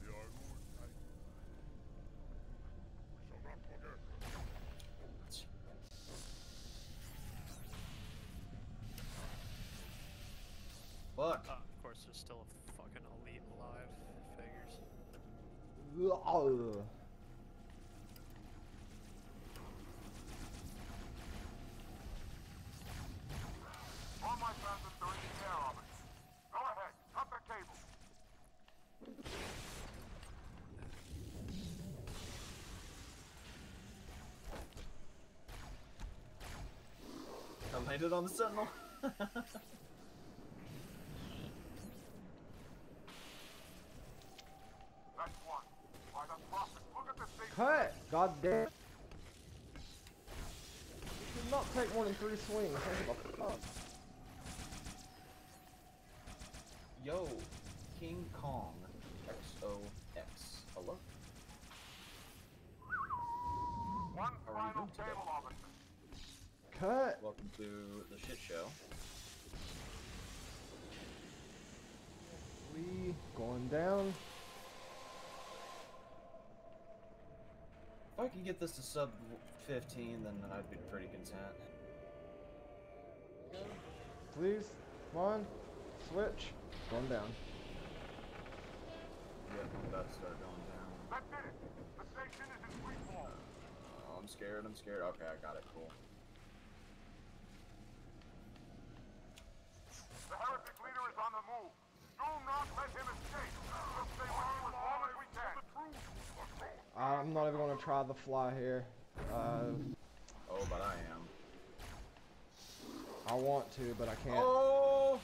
The Arnor Titan. We shall not forget. Fuck. Uh, of course, there's still a fucking elite alive. Figures. Ugh. All my phantoms are in the air of it. Go ahead, cut the cable. I landed on the sentinel. *laughs* That's one. By the prophet, look at the station. Cut! God damn. This did not take more than three swings. What the fuck? Yo, King Kong. X-O-X. Hello? One How are you final doing today? cable officer. Cut! Welcome to the shit show. We going down. If I could get this to sub 15, then I'd be pretty content. Please. Come on. Switch. Going down. Yep, I'm about to start going down. That did it. The station is in free fall. Oh, I'm scared, I'm scared. Okay, I got it, cool. The heretic leader is on the move. Do not let him escape. We'll stay with you as long as we can. I'm not even gonna try the fly here. Uh, Oh, but I am. I want to, but I can't. Oh!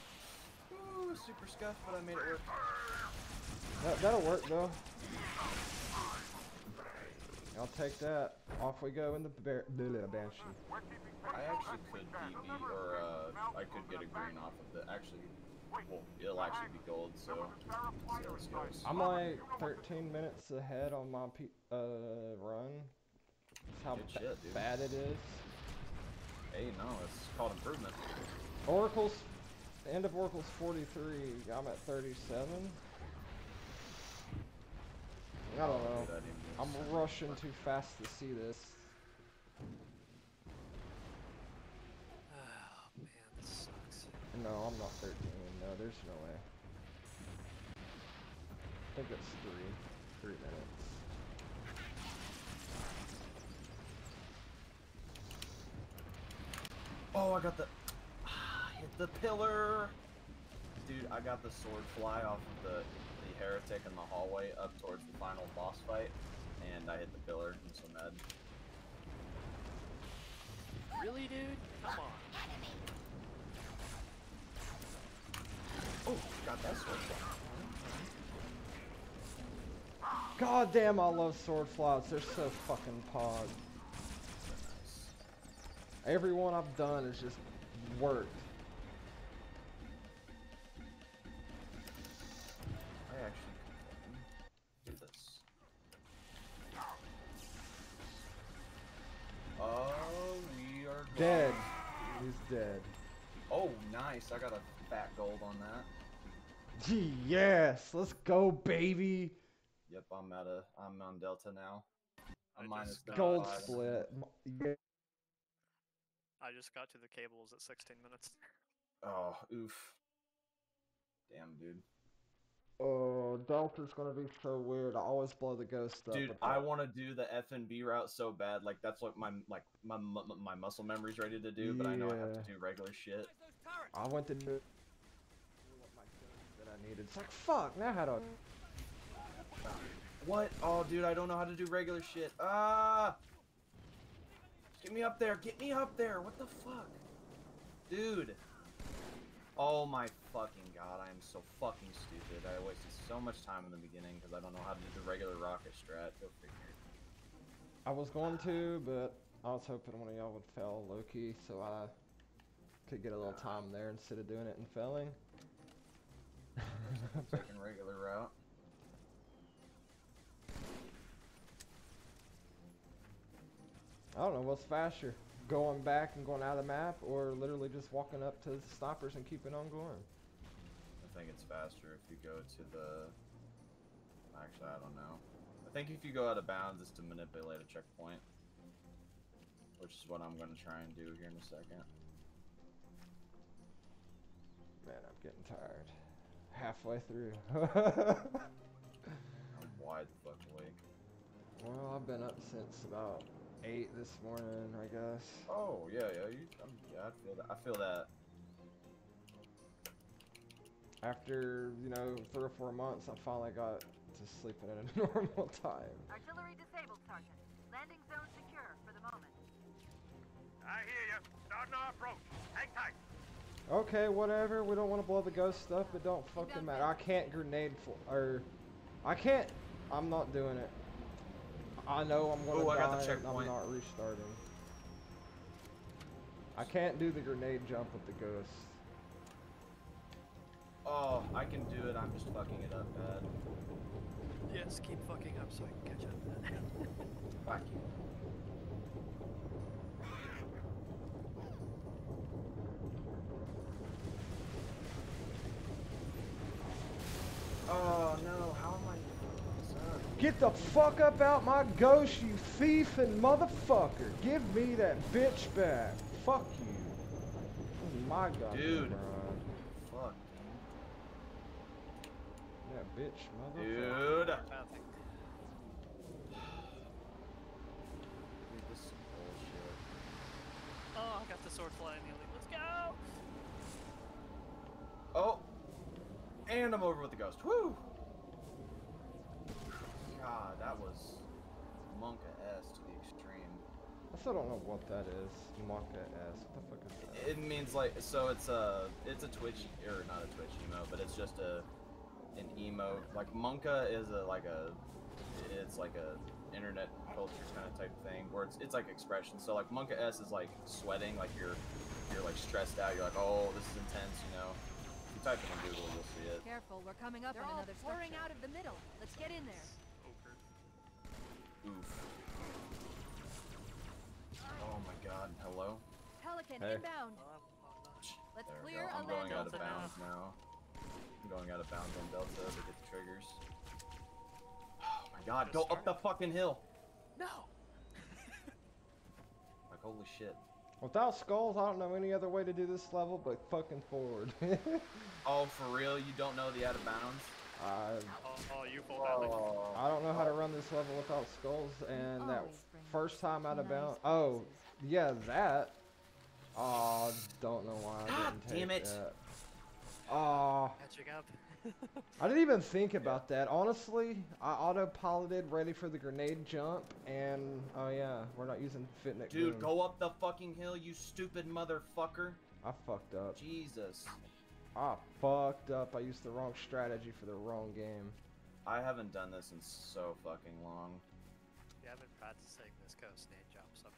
Ooh, super scuff, but I made it work. That, that'll work though. I'll take that. Off we go in the bear, banshee. I actually could. BB, or uh, I could get a green off of the. Actually, well, it'll actually be gold, so let's see how this goes. I'm like 13 minutes ahead on my P uh run. That's how Good ba- shit, dude. bad it is. Hey, no, it's called improvement. Oracle's end of Oracle's 43. I'm at 37. I don't know. I didn't I'm rushing too fast to see this. *sighs* Oh man, this sucks. No, I'm not 13. No, there's no way. I think it's three. Three minutes. Oh, I got the. Ah, *sighs* hit the pillar! Dude, I got the sword fly off of the, the heretic in the hallway up towards the final boss fight, and I hit the pillar. I'm so mad. Really, dude? Come on. Oh, got that sword fly. God damn, I love sword flies. They're so fucking pog. Nice. Every one I've done has just worked. I actually do this. Oh, we are Dead. gone. He's dead. Oh, nice. I got a fat gold on that. Gee, yes. Let's go, baby. Yep, I'm at a. I'm on Delta now. I I'm minus just got- Gold 95. split. Yeah. I just got to the cables at 16 minutes. Oh, oof. Damn, dude. Oh, Delta's gonna be so weird. I always blow the ghost up. Dude, I want to do the F and B route so bad. Like that's what my like my mu- mu- my muscle memory's ready to do. But I know I have to do regular shit. I went to needed. It's like fuck. Now how do I? What? Oh, dude, I don't know how to do regular shit. Ah! Get me up there. Get me up there. What the fuck? Dude. Oh my fucking god, I am so fucking stupid. I wasted so much time in the beginning because I don't know how to do the regular rocket strat. Go figure. I was going to, but I was hoping one of y'all would fail Loki, so I could get a little time there instead of doing it and failing. *laughs* Taking regular route. I don't know what's faster, going back and going out of the map, or literally just walking up to the stoppers and keeping on going. I think it's faster if you go to the. Actually, I don't know. I think if you go out of bounds, it's to manipulate a checkpoint. Which is what I'm going to try and do here in a second. Man, I'm getting tired. Halfway through. *laughs* I'm wide the fuck awake. well, I've been up since about eight this morning, I guess. Oh yeah, yeah, you, yeah. I feel that. I feel that. After you know three or four months, I finally got to sleeping at a *laughs* normal time. Artillery disabled, Sergeant. Landing zone secure for the moment. I hear you. Starting our approach. Hang tight. Okay, whatever. We don't want to blow the ghost stuff. but don't fucking matter. I can't grenade for or I can't. I'm not doing it. I know I'm gonna Ooh, I die. got the and. I'm not restarting. I can't do the grenade jump with the ghost. Oh, I can do it. I'm just fucking it up bad. Yes, keep fucking up so I can catch up. *laughs* Fuck you. Oh no! How am I? Son. Get the fuck up out my ghost, you thief and motherfucker! Give me that bitch back. Fuck you. This is my god. Dude. ride. Fuck. Yeah, bitch, motherfucker. Dude. Dude, this is bullshit. Oh, I got the sword flying the elite. Let's go! Oh! And I'm over with the ghost. Woo! God, that was Monka S to the extreme. I still don't know what that is. Maka S. What the fuck is that? It means like so it's a it's a Twitch or not a Twitch emote, but it's just a an emote. Like Monka is a like a it's like a internet culture kind of type thing where it's it's like expression. So like Monka S is like sweating, like you're you're like stressed out. You're like, oh, this is intense, you know. If you type it in Google, you'll see it. Careful, we're coming up They're on all another pouring structure. out of the middle. Let's get in there. Ogre. Oof. Oh my God! Hello. Pelican Hey. inbound. Oh, I'm, I'm not. Let's There we clear go. a I'm going out of bounds now. I'm going out of bounds on Delta to get the triggers. Oh my god, Just go up the fucking hill! No! *laughs* Like, holy shit. Without skulls, I don't know any other way to do this level but fucking forward. *laughs* Oh, for real? You don't know the out of bounds? I, Oh, oh you pulled Oh. I don't know how to run this level without skulls, and that first time out of bounds. Oh, yeah, that. Oh, don't know why I *gasps* didn't take damn it. that. Oh, catching up. I didn't even think *laughs* about that. Honestly, I auto-piloted ready for the grenade jump, and oh yeah, we're not using Sputnik. Dude, boom. go up the fucking hill, you stupid motherfucker. I fucked up. Jesus. I fucked up. I used the wrong strategy for the wrong game. I haven't done this in so fucking long. Yeah, I've been practicing this ghost nade jump, so I'm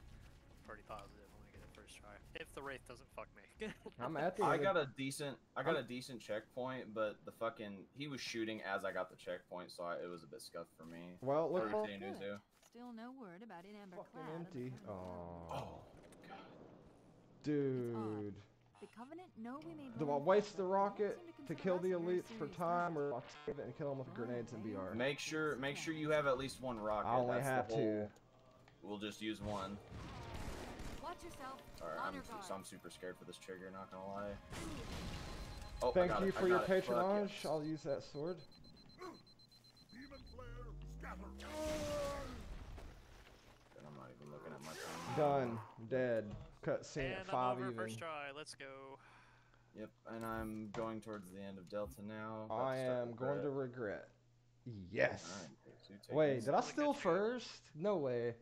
pretty positive when I get it first try. If the wraith doesn't fuck me. *laughs* I'm at the I got a decent, I got a I'm- decent checkpoint, but the fucking, he was shooting as I got the checkpoint, so I, it was a bit scuffed for me. Well, look Or for Tinu too. Still no word about in amber fucking clad. on the empty. front Oh, line. Oh, dude. Do I waste the rocket to kill the elites for time, or I'll save it and kill them with grenades and BR? Make sure, make sure you have at least one rocket. I only have two. We'll just use one. Watch yourself. Alright, I'm, so I'm super scared for this trigger. Not gonna lie. Oh, Thank you it. for your patronage. Yes. I'll use that sword. Flare, Done. Dead. Cut scene and at I'm over even. first try. Let's go. Yep, and I'm going towards the end of Delta now. about I to start am going to regret. regret. Yes. Alright, so Wait, did I Only steal got you. first? No way.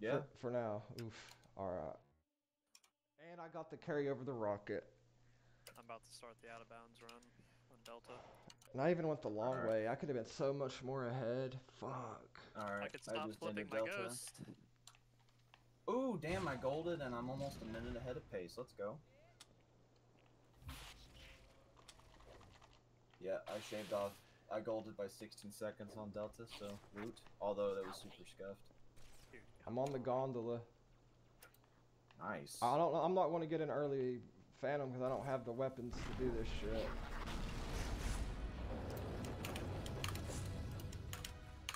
Yeah. For, for now. Oof. Alright. And I got to carry over the rocket. I'm about to start the out of bounds run on Delta. And I even went the long Alright. way. I could have been so much more ahead. Fuck. Alright, I could stop just flipping ended my Delta. ghost. Ooh, damn, I golded and I'm almost a minute ahead of pace. Let's go. Yeah, I shaved off. I golded by 16 seconds on Delta, so root. Although that was super scuffed. I'm on the gondola. Nice. I don't know. I'm not going to get an early Phantom because I don't have the weapons to do this shit.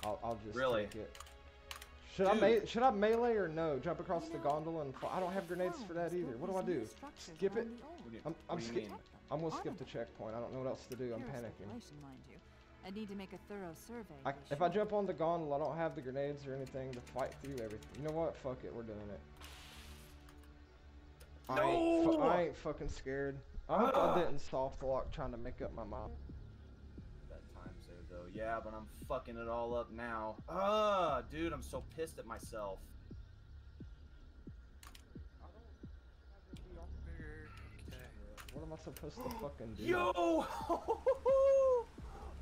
I'll, I'll just Really? take it. Should I Dude. me- should I melee or no? Jump across the gondola and fly? I don't have grenades for that either. What do I do? Skip it? What do you, I'm, what I'm skip- I'm gonna skip the checkpoint. I don't know what else to do. I'm panicking. speculation, mind you. I need to make a thorough survey. I, if I jump on the gondola, I don't have the grenades or anything to fight through everything. You know what? Fuck it. We're doing it. I ain't, fu- No! I ain't fucking scared. I hope Ah! I didn't soft lock trying to make up my mind. Yeah, but I'm fucking it all up now. Ah, dude, I'm so pissed at myself. Okay. What am I supposed to fucking do? Yo! *laughs*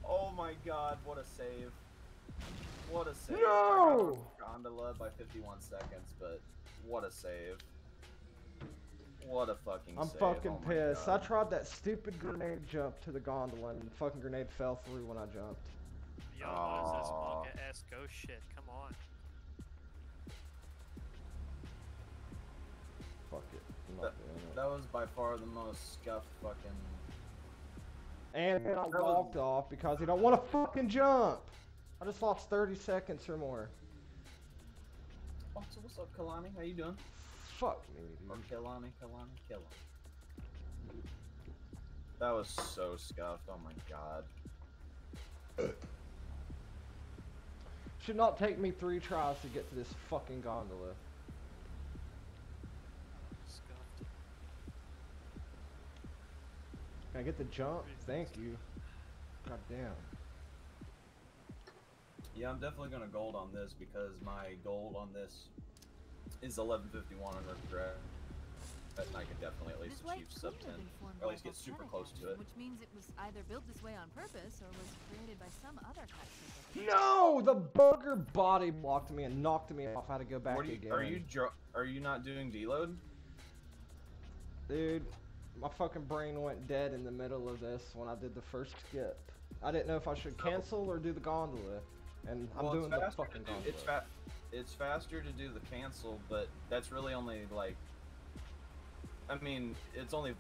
oh my god, what a save. What a save. I No! Gondola by 51 seconds, but what a save. What a fucking I'm save. fucking oh my pissed. I tried that stupid grenade jump to the gondola and the fucking grenade fell through when I jumped. Yo, what is this Aw. manga ass ghost shit? Come on. Fuck it. That, it. that was by far the most scuffed fucking. And then I That was- walked off because he don't want to fucking jump. I just lost 30 seconds or more. Oh, so what's up, Kalani? How you doing? Fuck me, Or dude. Kalani, Kalani, Kalani. That was so scuffed. Oh my god. Should not take me three tries to get to this fucking gondola. Can I get the jump? Thank you. God damn. Yeah, I'm definitely gonna gold on this because my gold on this is 1151 on regret. And I could definitely at least This achieve sub couldn't 10. have been formed Or at least get super volcanic close to it. Which means it was either built this way on purpose or was created by some other kind of No! The bugger body blocked me and knocked me off. I had to go back What are you, again. are you are you not doing deload? Dude, my fucking brain went dead in the middle of this when I did the first skip. I didn't know if I should cancel or do the gondola. And I'm Well, doing the fucking do- gondola. It's fa- it's faster to do the cancel, but that's really only like. I mean, it's only.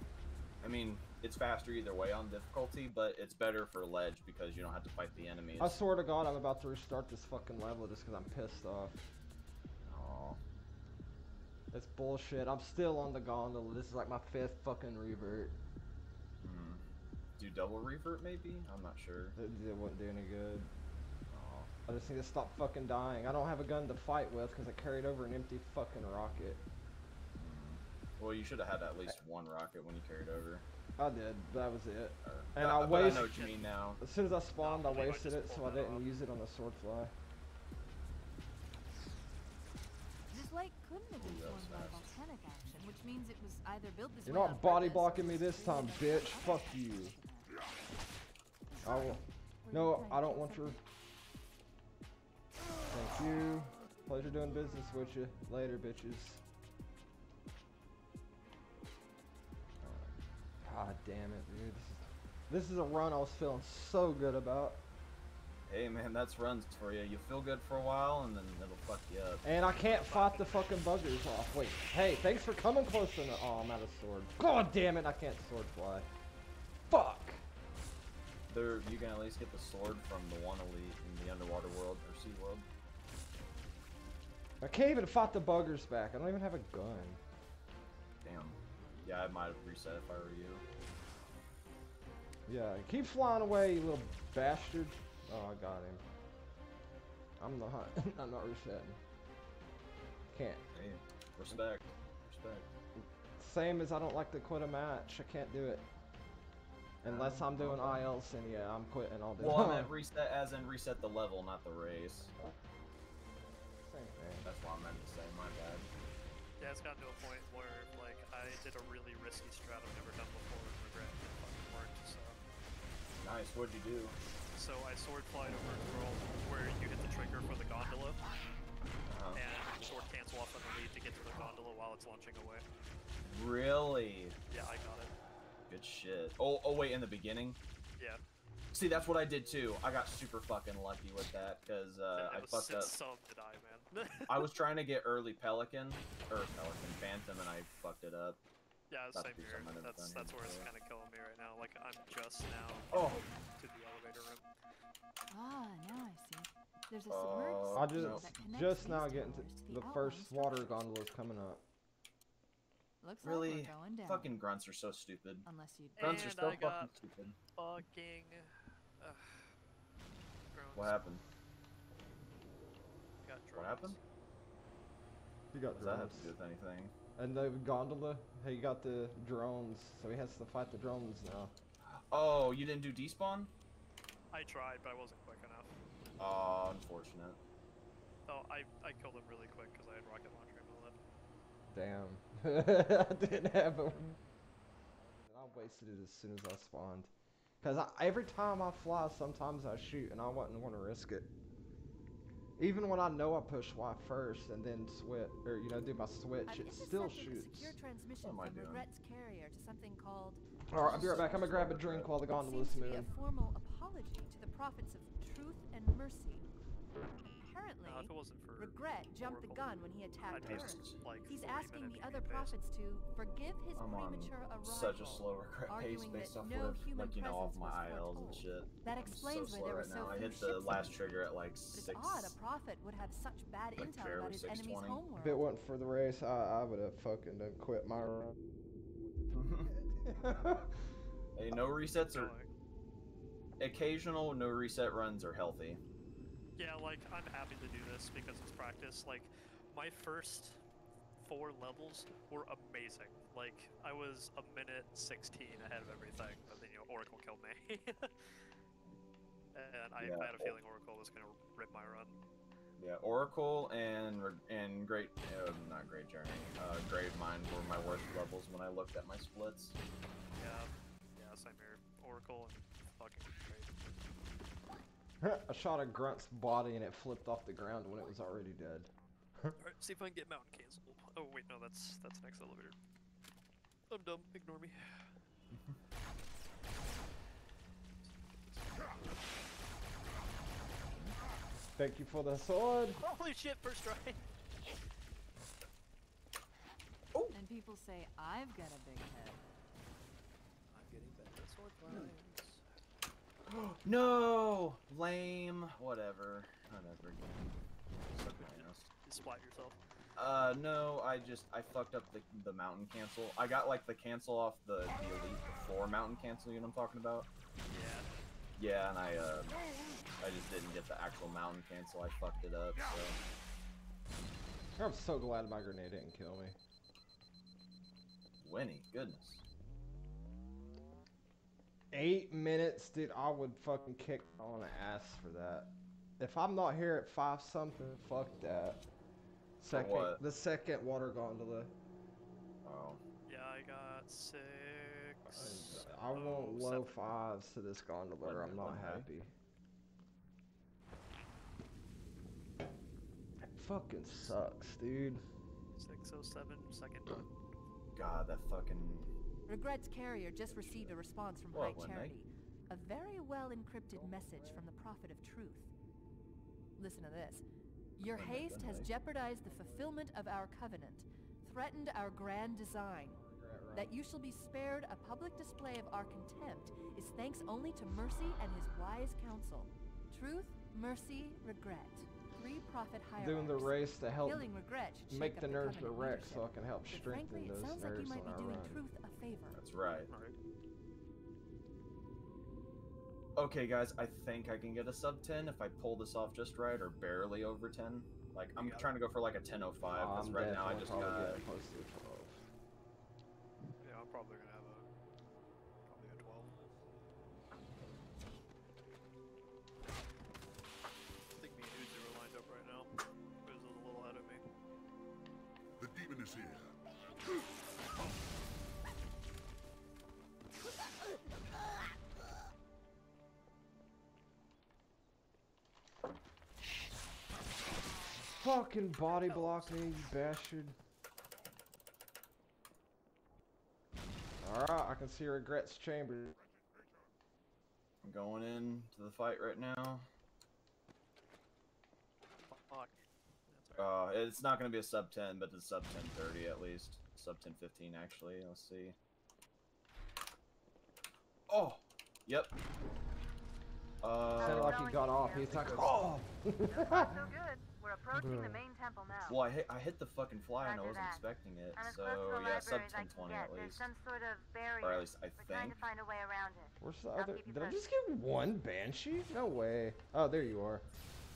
I mean, it's faster either way on difficulty, but it's better for ledge because you don't have to fight the enemies. I swear to God, I'm about to restart this fucking level just because I'm pissed off. Aw. It's bullshit. I'm still on the gondola. This is like my fifth fucking revert. Hmm. Do double revert maybe? I'm not sure. It, it wouldn't do any good. I just need to stop fucking dying. I don't have a gun to fight with because I carried over an empty fucking rocket. Well, you should have had at least one rocket when you carried over. I did. That was it. Uh, And uh, I wasted. I know what you mean now. As soon as I spawned, I I wasted it, so I didn't off. use it on the swordfly. This light couldn't have been Ooh, that was formed by volcanic action, which means it was either built this You're not body blocking me this time, bitch. Fuck you. kind of action. I will. Were No, I don't want your. Thank you. Pleasure doing business with you. Later, bitches. God damn it, dude. This is, this is a run I was feeling so good about. Hey man, that's runs for you. You feel good for a while, and then it'll fuck you up. And I can't fight the fucking buggers off. Wait, hey, thanks for coming close enough. Oh, I'm out of sword. God damn it, I can't sword fly. Fuck. There, you can at least get the sword from the one elite in the underwater world or sea world. I can't even fight the buggers back. I don't even have a gun. Damn. Yeah, I might have reset if I were you. Yeah, keep flying away, you little bastard. Oh, I got him. I'm not. *laughs* I'm not resetting. Can't. Hey, respect. Respect. Same as I don't like to quit a match. I can't do it. Unless um, I'm doing ILs, and yeah, I'm quitting all day Well, I long. meant reset as in reset the level, not the race. Same thing. That's what I meant to say. My bad. Yeah, it's gotten to a point where like I did a really risky strat I've never done before and regret it fucking worked. So, Nice. What'd you do? so I sword flied over a girl where you hit the trigger for the gondola Uh-huh. and sword cancel off on the lead to get to the gondola while it's launching away. Really? Yeah, I got it. Good shit. Oh, oh wait, in the beginning. Yeah. See, that's what I did too. I got super fucking lucky with that because uh, I was fucked up. since some did I, man. *laughs* I was trying to get early Pelican or Pelican Phantom, and I fucked it up. yeah, About same here. something That's that's where it's kind of killing me right now. Like I'm just now Oh. to the elevator room. Ah, now I see. There's a Uh, submerged I just no. that connects just now getting to towers to the first water structures. gondola's coming up. Looks Really? like going down. Fucking grunts are so stupid. Unless you Grunts are And so I fucking stupid. Fucking. Drones. What happened? Got What happened? You got What does that have to do with anything? And the gondola, he got the drones, so he has to fight the drones now. Oh, you didn't do despawn? I tried, but I wasn't quick enough. Oh, unfortunate. Oh, I, I killed him really quick because I had rocket launcher in my left. Damn. *laughs* I didn't have it. I wasted it as soon as I spawned. Cause every time I fly, sometimes I shoot, and I wouldn't want to risk it. Even when I know I push Y first and then switch, or you know, do my switch, I've it still shoots. secure transmission What am I doing? Regret's carrier to something called All right, I'll be right back. I'm gonna grab a drink while the what gondola's seems a moving. formal apology to the prophets of truth and mercy. Apparently, No, if it wasn't for Regret jumped the gun when he attacked be Earth. like He's asking the other prophets to forgive his I'm on premature arrival. such a slow regret *laughs* pace based that off no what human like you know off my was ILs and shit. That explains so why slow there were right so now. I hit the ships last trigger at like But six. it's odd a prophet would have such bad like intel about his enemy's 620. homeworld. If it wasn't for the race, I, I would have fucking done quit my run. *laughs* hey, no resets are occasional. No reset runs are healthy. Yeah, like I'm happy to do this because it's practice. Like my first four levels were amazing. Like I was a minute 16 ahead of everything, but then you know Oracle killed me. *laughs* and I, Yeah. I had a feeling Oracle was gonna rip my run. Yeah, Oracle and and Great, uh, not Great Journey, uh, Gravemind were my worst levels when I looked at my splits. Yeah, yeah, same here. Oracle and fucking. *laughs* I shot a grunt's body and it flipped off the ground when it was already dead. Alright, see if I can get mountain cancel. Oh, oh wait, no, that's that's next elevator. I'm dumb. Ignore me. Thank you for the sword. Holy shit! First try. Oh. And people say I've got a big head. I'm getting better at sword fights. *gasps* no, lame. Whatever. Whatever. Again. Suck my ass. You splat yourself. Uh, no, I just I fucked up the the mountain cancel. I got like the cancel off the the elite before mountain cancel. You know what I'm talking about? Yeah. Yeah, and I uh I just didn't get the actual mountain cancel. I fucked it up. So I'm so glad my grenade didn't kill me. Winnie, goodness. Eight minutes, dude. I would fucking kick on the ass for that. If I'm not here at five something, fuck that. Second, what? the second water gondola. Oh. Yeah, I got six. I want oh, low seven. fives to this gondola. or I'm not One day. happy. That fucking sucks, dude. 607, second done. God, that fucking Regret's carrier just received a response from High? Charity. A very well encrypted message from the Prophet of Truth. Listen to this. Your haste has jeopardized the fulfillment of our covenant, threatened our grand design. That you shall be spared a public display of our contempt is thanks only to mercy and his wise counsel. Truth, mercy, regret. Three prophet. Doing the race to help regret make the up nerves covenant erect so I can help strengthen frankly, it those sounds like you nerves might when be doing run. truth a favor. That's right. Alright. Okay, guys, I think I can get a sub 10 if I pull this off just right or barely over 10. Like I'm got it. trying to go for like a 10:05 because I'm right now I just got. getting close to a 12. Yeah, I'm probably gonna have a probably Fucking body block me, you bastard. Alright, I can see regrets chamber. I'm going in to the fight right now. Fuck. That's alright. Uh, it's not gonna be a sub 10, but it's sub 10:30 at least. Sub 10:15 actually. Let's see. Oh, yep. Sounded Uh, like he got off. He's like, oh! So far, so good. We're approaching the main temple now. well, I hit I hit the fucking fly and I wasn't that. expecting it. I'm So close to the yeah, sub library as I 10:20 get. at There's least. some sort of barrier. Or at least I We're trying think. to find a way around it. Where's the I'll other? keep you Did I just get one banshee? No way. Oh, there you are.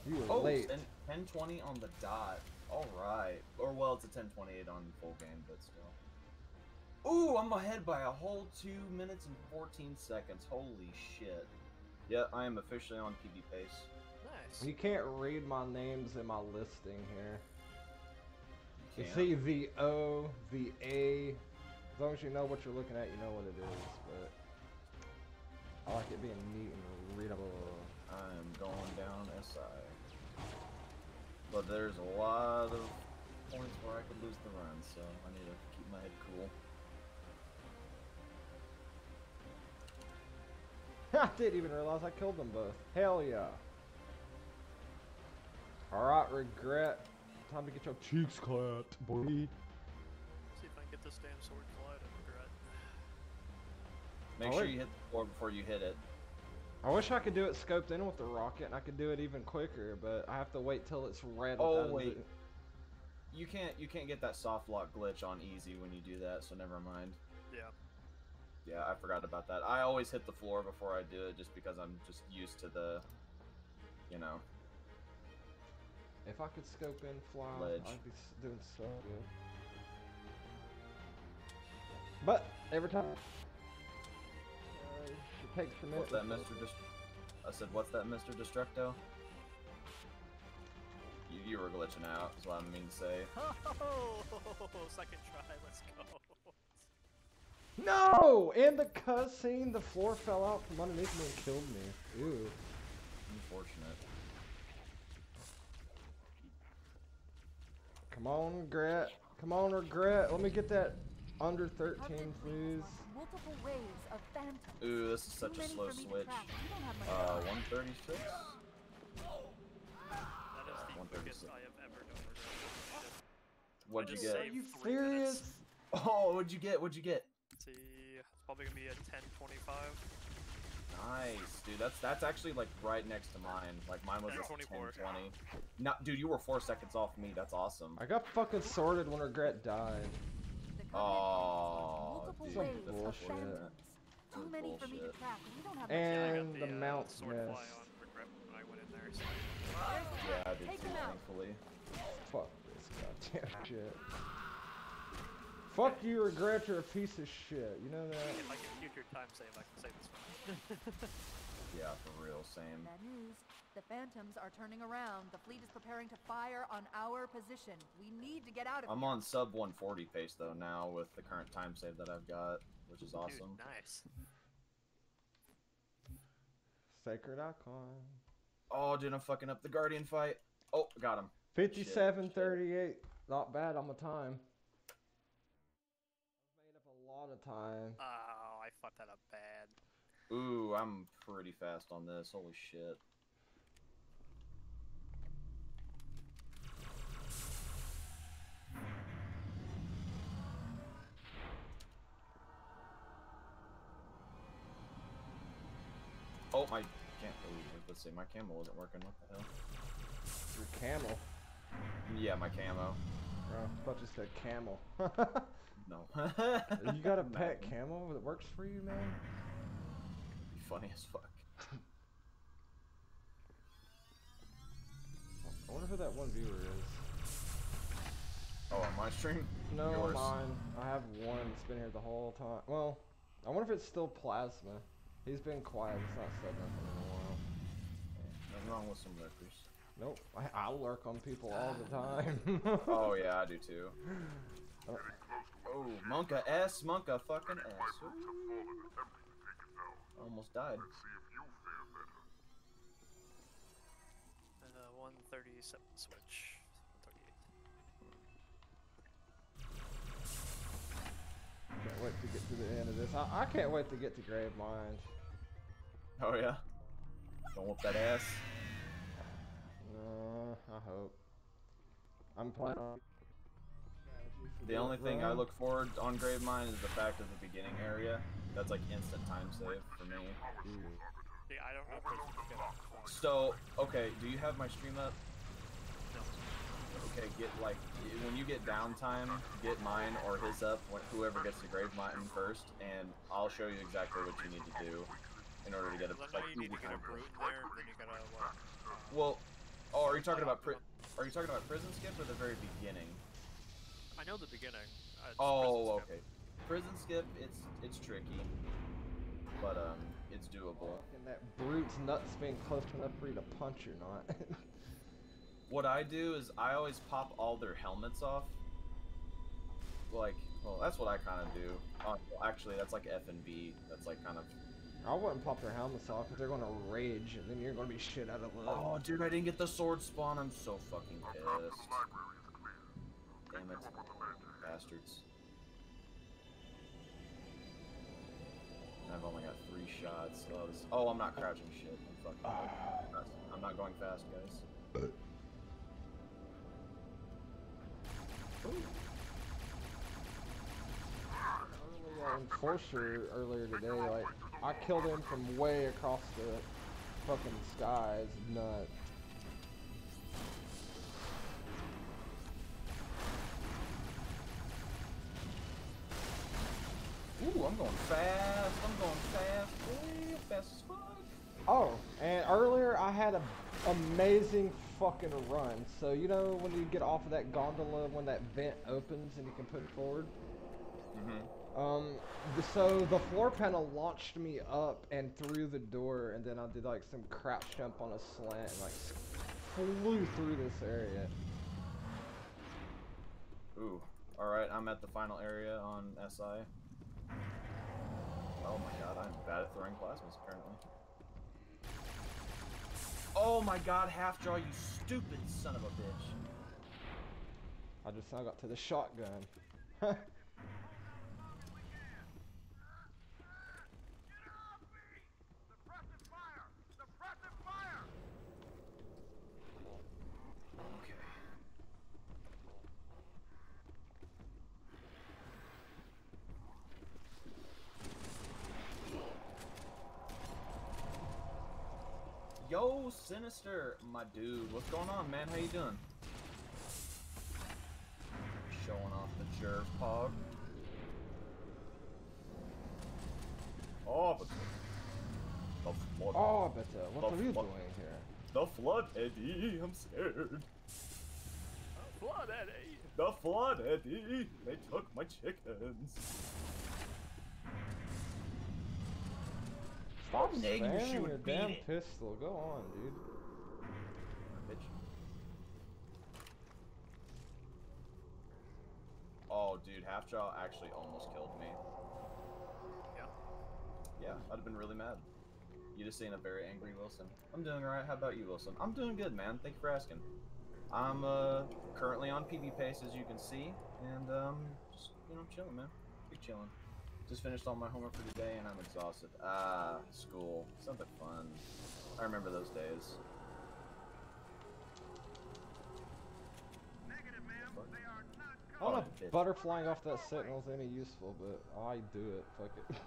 You were Oh, late. 10, 10:20 on the dot. All right. Or well, it's a 10:28 on full game, but still. Ooh, I'm ahead by a whole two minutes and 14 seconds. Holy shit. Yeah, I am officially on PB pace. You can't read my names in my listing here. You Can't. see the O, the A. As long as you know what you're looking at, you know what it is. But I like it being neat and readable. I'm going down SI. But there's a lot of points where I could lose the run, so I need to keep my head cool. *laughs* I didn't even realize I killed them both. Hell yeah. Alright, regret. Time to get your cheeks clapped, boy. See if I can get this damn sword collide and regret. Make sure wait. you hit the floor before you hit it. I wish I could do it scoped in with the rocket and I could do it even quicker, but I have to wait till it's red. Oh, without it- wait. You can't you can't get that soft lock glitch on easy when you do that, so never mind. Yeah. Yeah, I forgot about that. I always hit the floor before I do it just because I'm just used to the you know. If I could scope in fly, Ledge. I'd be doing so good. But every time uh, it takes a minute. What's that, Mr. Dest- I said, what's that, Mr. Destructo? You, you were glitching out, is what I mean to say. *laughs* Oh, second try. Let's go. No! In the cutscene, the floor fell out from underneath me and killed me. Ew. Unfortunate. Come on, regret. Come on, regret. Let me get that under 13, please. multiple waves of phantoms. Ooh, this is Too such a slow for me to switch. track. You don't have my Uh, 136? That is 136. quickest I have ever done regret. What'd you get? Are you three minutes. serious? Oh, what'd you get? What'd you get? Let's see, it's probably gonna be a 1025. Nice, dude. That's that's actually like right next to mine. Like mine was a 1024. 1020. Not, dude, you were four seconds off me. That's awesome. I got fucking sorted when regret died. Oh, releases dude, waves that's bullshit. Too That's many for me to bullshit. track. and don't have my Yeah, And the uh, mount sword fly missed. on regret when I went in there. So. Yeah, I did too, thankfully. Fuck this goddamn shit. Fuck you, regret. You're a piece of shit. You know that? If I can future time save, I can save this one. Yeah, for real, same. Bad news. The phantoms are turning around. The fleet is preparing to fire on our position. We need to get out of I'm here. on sub 140 pace though now with the current time save that I've got, which is awesome. Dude, nice. Sacred icon. Oh, dude, I'm fucking up the Guardian fight. Oh, got him. 57 38. Not bad on the time. I've made up a lot of time. Oh, I fucked that up bad. Ooh, I'm pretty fast on this. Holy shit. Oh, my can't. Ooh, let's see. My camo wasn't working. What the hell? Your camel. Yeah, my camo. Oh, I thought you said camel. *laughs* No. *laughs* you got a No. pet camel that works for you, man? Funny as fuck. I wonder who that one viewer is. Oh, on my stream? No, Yours. mine. I have one that's been here the whole time. Well, I wonder if it's still Plasma. He's been quiet. He's not said nothing in a while. Nothing wrong with some lurkers. Nope. I, I lurk on people all the time. *laughs* Oh *laughs* yeah, I do too. Oh. oh, Monka S, Monka fucking S. Ooh. Almost died. And uh, 137 switch. 138. can't wait to get to the end of this. I, I can't wait to get to Grave Mind. Oh yeah. Don't want that ass. No, I hope. I'm playing on. The only thing I look forward on Gravemind is the fact of the beginning area. That's like instant time save for me. Yeah, I don't know. So, okay, do you have my stream up? No. Okay, get like when you get downtime, get mine or his up. Whoever gets the Gravemind first, and I'll show you exactly what you need to do in order to get a Well, like you need to get a brute there, then you gotta what? Well, oh, are you talking about pri- Are you talking about prison skip or the very beginning? I know the beginning. Uh, Oh, Prison okay. Prison skip, it's it's tricky, but um, it's doable. And that brute's nuts being close enough for you to punch or not. *laughs* What I do is I always pop all their helmets off. Like, well, that's what I kind of do. Uh, well, actually, that's like F and B. That's like kind of. I wouldn't pop their helmets off because they're gonna rage and then you're gonna be shit out of luck. Oh, dude, I didn't get the sword spawn. I'm so fucking pissed. Damn it, bastards. I've only got three shots. So was... Oh, I'm not crouching shit. I'm fucking. I'm not going fast, guys. Early, uh, Enforcer earlier today, like I killed him from way across the fucking skies. Nut. Fast. I'm going fast. Fast as fuck. Oh, and earlier I had an amazing fucking run. So you know when you get off of that gondola when that vent opens and you can put it forward. Mm-hmm. Um, so the floor panel launched me up and through the door, and then I did like some crouch jump on a slant and like flew through this area. Ooh. Alright, I'm at the final area on SI. Oh my god, I'm bad at throwing plasmas apparently. Oh my god, Halfjaw, you stupid son of a bitch. I just now got to the shotgun. *laughs* Yo, Sinister, my dude, what's going on, man? How you doing? Showing off the jerk pog. Oh, but the flood. oh, but uh, what The are you doing here? The flood, Eddie. I'm scared. Blood Eddie! The flood, Eddie. They took my chickens. Stop Neg, you spamming shoot, your beat damn it. pistol. Go on, dude. Bitch. Oh, dude, Halfjaw actually almost killed me. Yeah. Yeah, I'd have been really mad. You just seen a very angry Wilson. I'm doing alright. How about you, Wilson? I'm doing good, man. Thank you for asking. I'm uh, currently on PB pace, as you can see, and um, just you know, chilling, man. Just chilling. Just finished all my homework for today, and I'm exhausted. Ah, school. Something fun. I remember those days. I don't know Oh, if butterflying off that sentinel's any useful, but I do it. Fuck it. *laughs*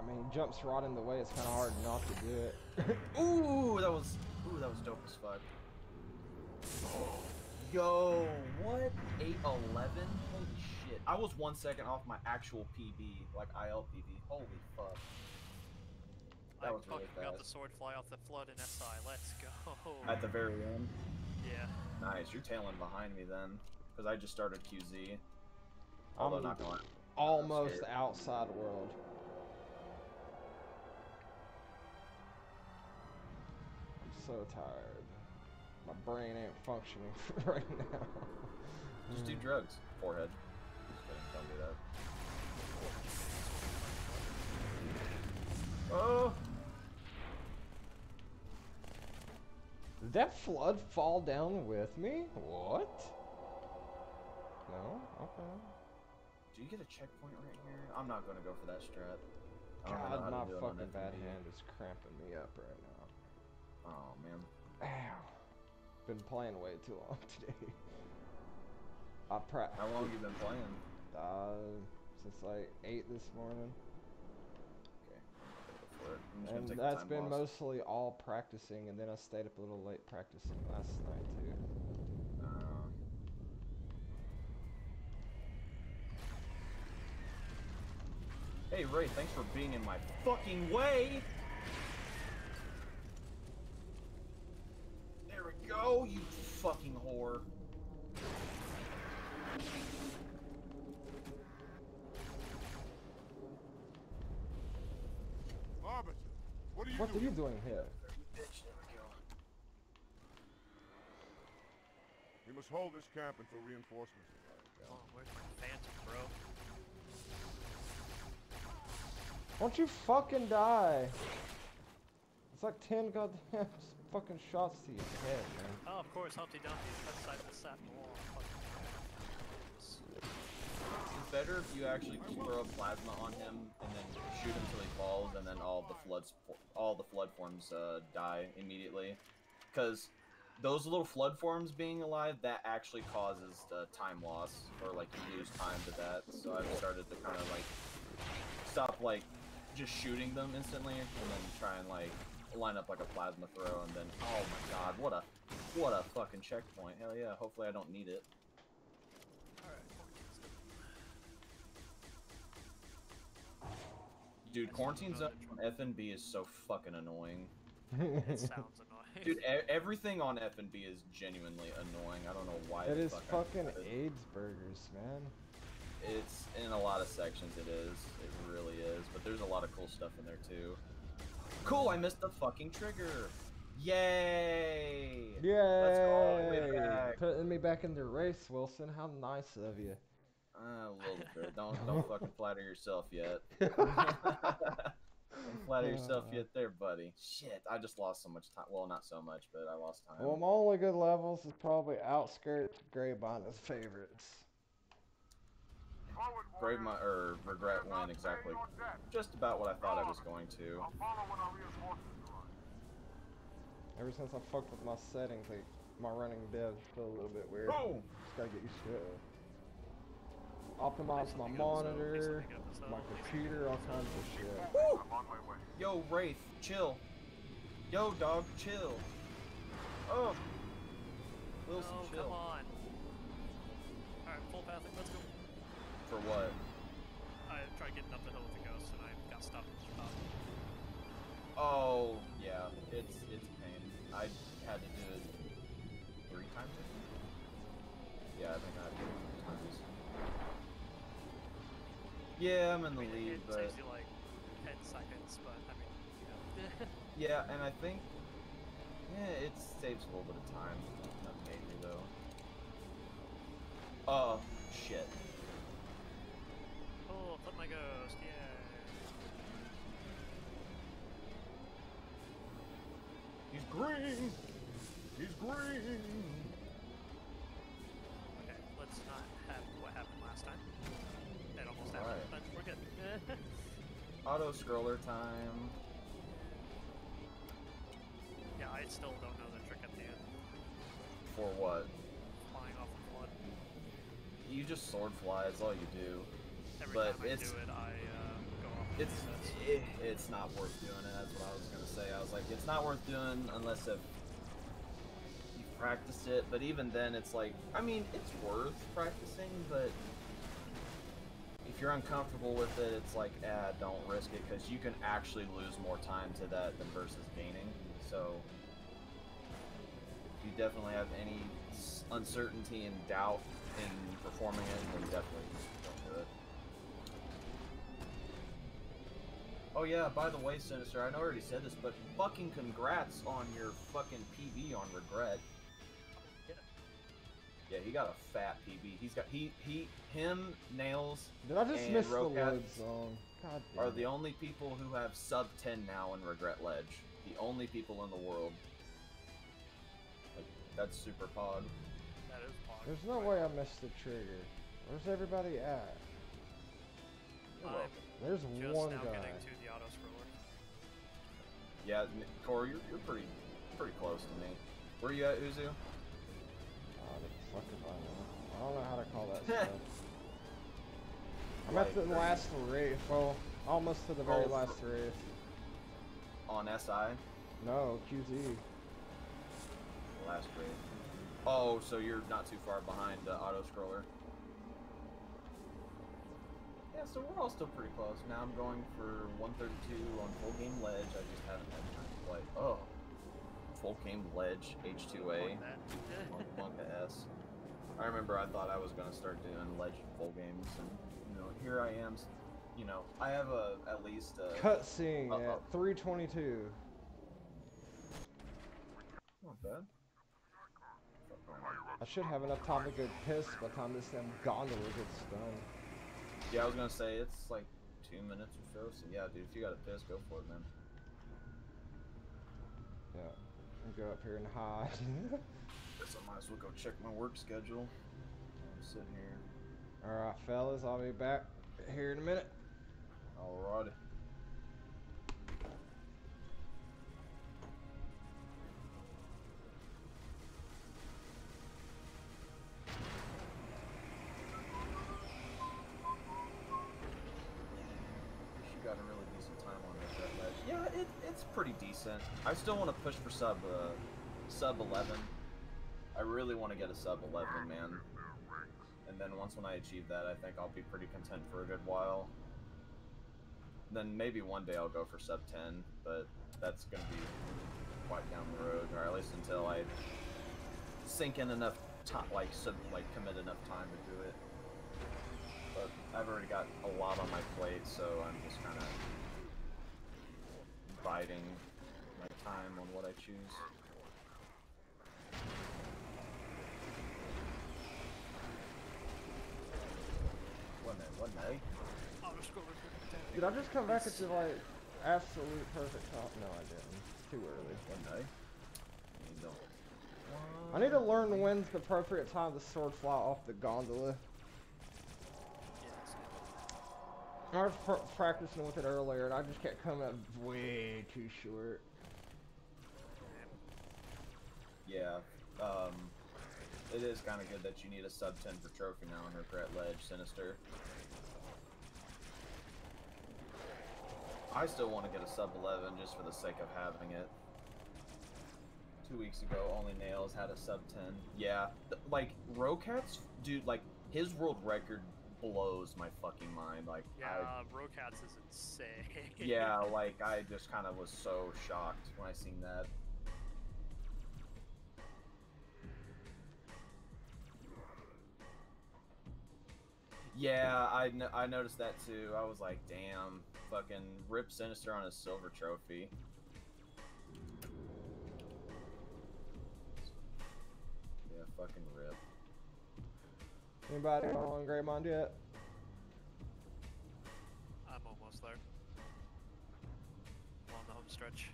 I mean, jumps right in the way. It's kind of hard not to do it. *laughs* Ooh, that was ooh, that was dope as fuck. Yo, what? 811? Holy shit. I was one second off my actual PB, like IL PB. Holy fuck. That I was really fucking got the sword fly off the flood in SI. Let's go. At the very end. yeah. Nice, you're tailing behind me then. Because I just started QZ. I'm not gonna almost scared. outside world. I'm so tired. My brain ain't functioning *laughs* right now. Just do drugs. Forehead. Don't do that. Oh! Did that flood fall down with me? What? No? Okay. Do you get a checkpoint right here? I'm not gonna go for that strat. God, my to do it on fucking bad hand is cramping me up right now. Oh man. Ow. Been playing way too long *laughs* today. I pra- How long have you been playing? Uh, since like 8 this morning. Okay. Go for it. I'm just gonna And that's been loss. mostly all practicing, and then I stayed up a little late practicing last night too. Uh, Hey Ray, thanks for being in my fucking way! There we go, you fucking whore. Arbiter, what are you What are doing? you doing here? Bitch, there we go. We must hold this camp until reinforcements arrive. Oh, where's my phantom, bro? Won't you fucking die? It's like 10 goddamn *laughs* fucking shots to your head, man. Oh, of course, Humpty Dumpty's outside the sat wall. Fucking It's better if you actually throw a plasma on him and then shoot him till he falls, and then all the floods, all the flood forms uh, die immediately, because those little flood forms being alive that actually causes the time loss, or like you lose time to that. So I've started to kind of like stop like just shooting them instantly, and then try and like line up like a plasma throw, and then oh my god, what a what a fucking checkpoint! Hell yeah! Hopefully I don't need it. Dude, quarantine zone on FNB is so fucking annoying. It *laughs* sounds annoying. Dude, e- everything on FNB is genuinely annoying. I don't know why. It is fuck fucking. AIDS burgers, man. It's in a lot of sections. It is. It really is. But there's a lot of cool stuff in there too. Cool. I missed the fucking trigger. Yay! Yay! Let's go all the back. Putting me back in the race, Wilson. How nice of you. Uh, a little bit. Don't don't *laughs* fucking flatter yourself yet. *laughs* don't flatter yourself Uh. yet, there, buddy. Shit, I just lost so much time. Well, not so much, but I lost time. Well, my only good levels is probably Outskirts, Greybonder's favorites. Grave my or regret Do not win exactly. Just about what I thought I was going to. I'll follow when our reinforcements arrive. Ever since I fucked with my settings, like, my running devs feel a little bit weird. Oh! Just gotta get used to it. Optimize my Something up, so at least monitor, something up, so my computer, all kinds of shit. Woo! I'm on my way. Yo, Wraith, chill. Yo, dog, chill. Oh. Wilson, Oh, chill. come on. Alright, full pathing, let's go. For what? I tried getting up the hill with the ghost and I got stuck. Um, Oh, yeah. It's it's pain. I Yeah, I'm in I the mean, lead, it but saves you like 10 seconds, but I mean, you *laughs* know. yeah, and I think yeah, it saves a little bit of time. Not major though. Oh shit. oh, flip my ghost, yeah. He's green. He's green. Auto scroller time. yeah, I still don't know the trick at the end. For what? Flying off the flood. You just sword fly. That's all you do. Every But time I it's- do it, I uh, go off It's it, it's not worth doing it. That's what I was gonna say. I was like, it's not worth doing unless if you practice it. But even then, it's like, I mean, it's worth practicing, but if you're uncomfortable with it, it's like, ah, don't risk it because you can actually lose more time to that than versus gaining. So if you definitely have any uncertainty and doubt in performing it, then definitely don't do it. Oh yeah, by the way, Sinister, I know I already said this, but fucking congrats on your fucking PB on Regret. Yeah, he got a fat PB. He's got he he him nails Did I just and miss the Rocat zone? God damn are it. the only people who have sub 10 now in Regret Ledge. The only people in the world. Like, that's super pod. That is pog. There's no way I missed the trigger. Where's everybody at? You're I'm. There's just one now guy. getting to the auto scroller. Yeah, Corey, you're, you're pretty pretty close to me. Where you at, Uzu? Fuck if I know. I don't know how to call that *laughs* stuff. I'm Like, at the last race. Well, almost to the very Oh, last race. On SI? No, QZ. Last grade. Oh, so you're not too far behind the auto scroller. Yeah, so we're all still pretty close. Now I'm going for 132 on full game ledge. I just haven't had time to play. Oh, full game ledge H2A Like Monka S. I remember I thought I was gonna start doing ledge full games, and you know here I am. You know I have a at least a Cutscene Uh-oh. at 322. not bad. I should have enough time to go piss by the time this damn gondola gets done. Yeah, I was gonna say it's like two minutes or so. So yeah, dude, if you got a piss, go for it, man. Yeah. And go up here and hide. *laughs* Guess I might as well go check my work schedule. I'm sitting here. Alright, fellas, I'll be back here in a minute. Alrighty. I still want to push for sub uh, sub 11. I really want to get a sub 11, man. And then once when I achieve that, I think I'll be pretty content for a good while. Then maybe one day I'll go for sub 10, but that's going to be quite down the road, or at least until I sink in enough time, like sub, like commit enough time to do it. But I've already got a lot on my plate, so I'm just kind of biding my time on what I choose. What night? What night? Did I just come back at the like absolute perfect top? No, I didn't. Too early. Night? You don't. I need to learn when's the appropriate time to sword fly off the gondola. I was pr practicing with it earlier, and I just kept coming up way too short. Yeah. Um, it is kind of good that you need a sub 10 for trophy now on Regret Ledge, Sinister. I still want to get a sub 11 just for the sake of having it. Two weeks ago, Only Nails had a sub 10. Yeah, like, Rocats, dude, like, his world record blows my fucking mind. Like, Yeah, I, Rocats is insane. yeah, *laughs* like, I just kind of was so shocked when I seen that. Yeah, I, no- I noticed that too. I was like, damn, fucking Rip Sinister on his silver trophy. Yeah, fucking Rip. Anybody on Gravemind yet? I'm almost there. I'm on the home stretch.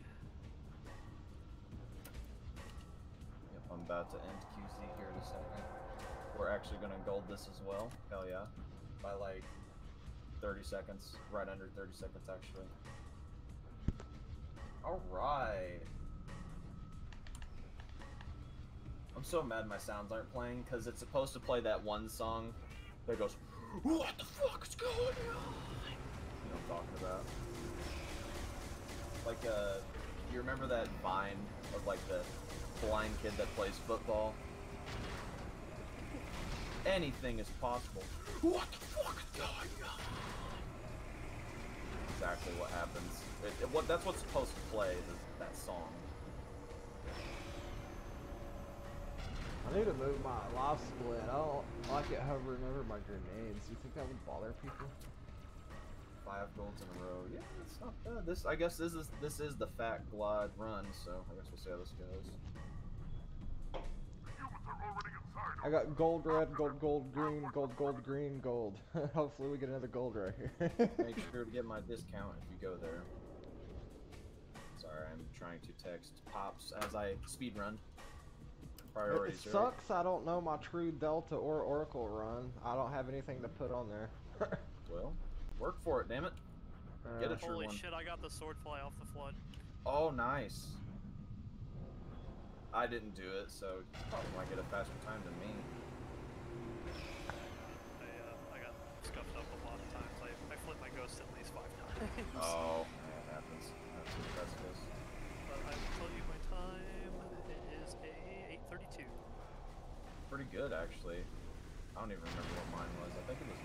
Yep, I'm about to end QZ here in a second. We're actually gonna gold this as well. Hell yeah. By like 30 seconds. Right under 30 seconds, actually. Alright. I'm so mad my sounds aren't playing because it's supposed to play that one song that goes, What the fuck is going on? You know I'm talking about? Like, uh, you remember that vine of like the blind kid that plays football? Anything is possible. What the fuck is going on? Exactly what happens. It, it- what that's what's supposed to play. The, that song. I need to move my life split. I don't like it hovering over my grenades. Do You think that would bother people? Five golds in a row. Yeah, it's not bad. This, I guess, this is this is the fat glide run. So I guess we'll see how this goes. Humans are already inside. I got gold, red, gold, gold, green, gold, gold, green, gold. *laughs* Hopefully we get another gold right here. *laughs* Make sure to get my discount if you go there. Sorry, I'm trying to text pops as I speed run. It, Priorities. it right? sucks I don't know my true Delta or Oracle run. I don't have anything to put on there. *laughs* Well, work for it, damn it. Get Uh, a true Holy one. shit, I got the sword fly off the flood. Oh, nice. I didn't do it, so you probably might get a faster time than me. I, uh, I got scuffed up a lot of times. I, I flipped my ghost at least five times. *laughs* Oh, yeah, it happens. That's what that's it is. But I will tell you my time. It is a 8:32. Pretty good, actually. I don't even remember what mine was. I think it was.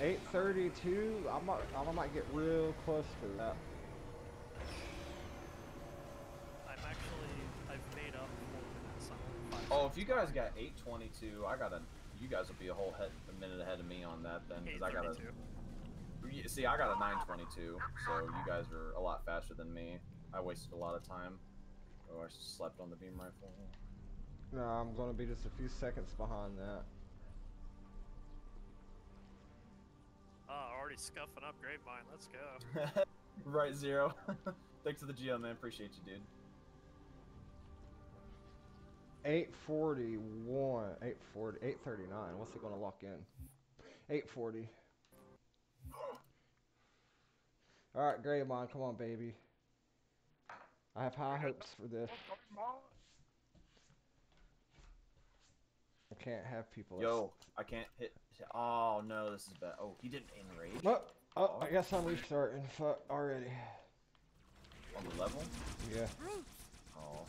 832. I might, I might get real close to that. I'm actually I've made up four minutes. on five Oh, if you guys got 822, I got a. You guys will be a whole head, a minute ahead of me on that then, because I got a. 8:32. Y- See, I got a 922, so you guys are a lot faster than me. I wasted a lot of time. Oh, I slept on the beam rifle. No, I'm gonna be just a few seconds behind that. Ah, already scuffing up Grapevine. Let's go. *laughs* right, Zero. *laughs* Thanks to the Geo, man. Appreciate you, dude. 841, 840, 839. What's it gonna lock in? 840. All right, Gravemind, come on, baby. I have high hopes for this. I can't have people. Yo, I can't hit. Oh no, this is bad. Oh, he didn't enrage Oh, oh, I guess I'm restarting. Fuck already. on the level. Yeah. Oh,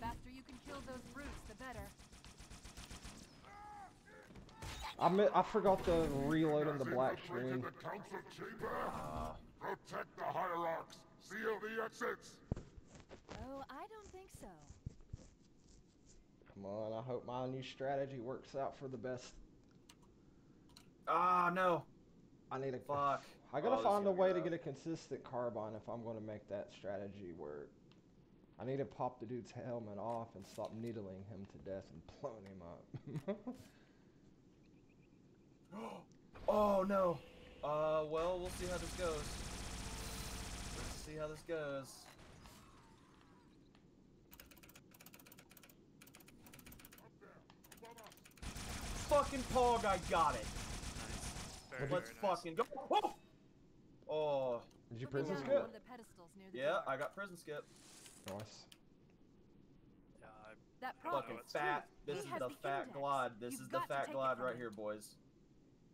Faster you can kill those brutes, the better. I mi- I forgot to reload in the black screen. the council chamber. uh, Protect the hierarchs. Seal the exits. Oh, I don't think so. Come on, I hope my new strategy works out for the best. ah no. I need a Fuck. I Oh, gotta this is find a way to get a consistent carbine if I'm gonna make that strategy work. I need to pop the dude's helmet off and stop needling him to death and blowing him up. *laughs* *gasps* Oh no. Uh, well, we'll see how this goes. Let's see how this goes. Fucking Pog, I got it. Nice. Very, Let's very nice. fucking go. Oh! Oh, Did you Put me prison skip? the pedestals near the yeah, door. I got prison skip. Nice. Yeah, I, That Fucking fat. This is has the the fat index. glide. This is the fat take glide right here, boys.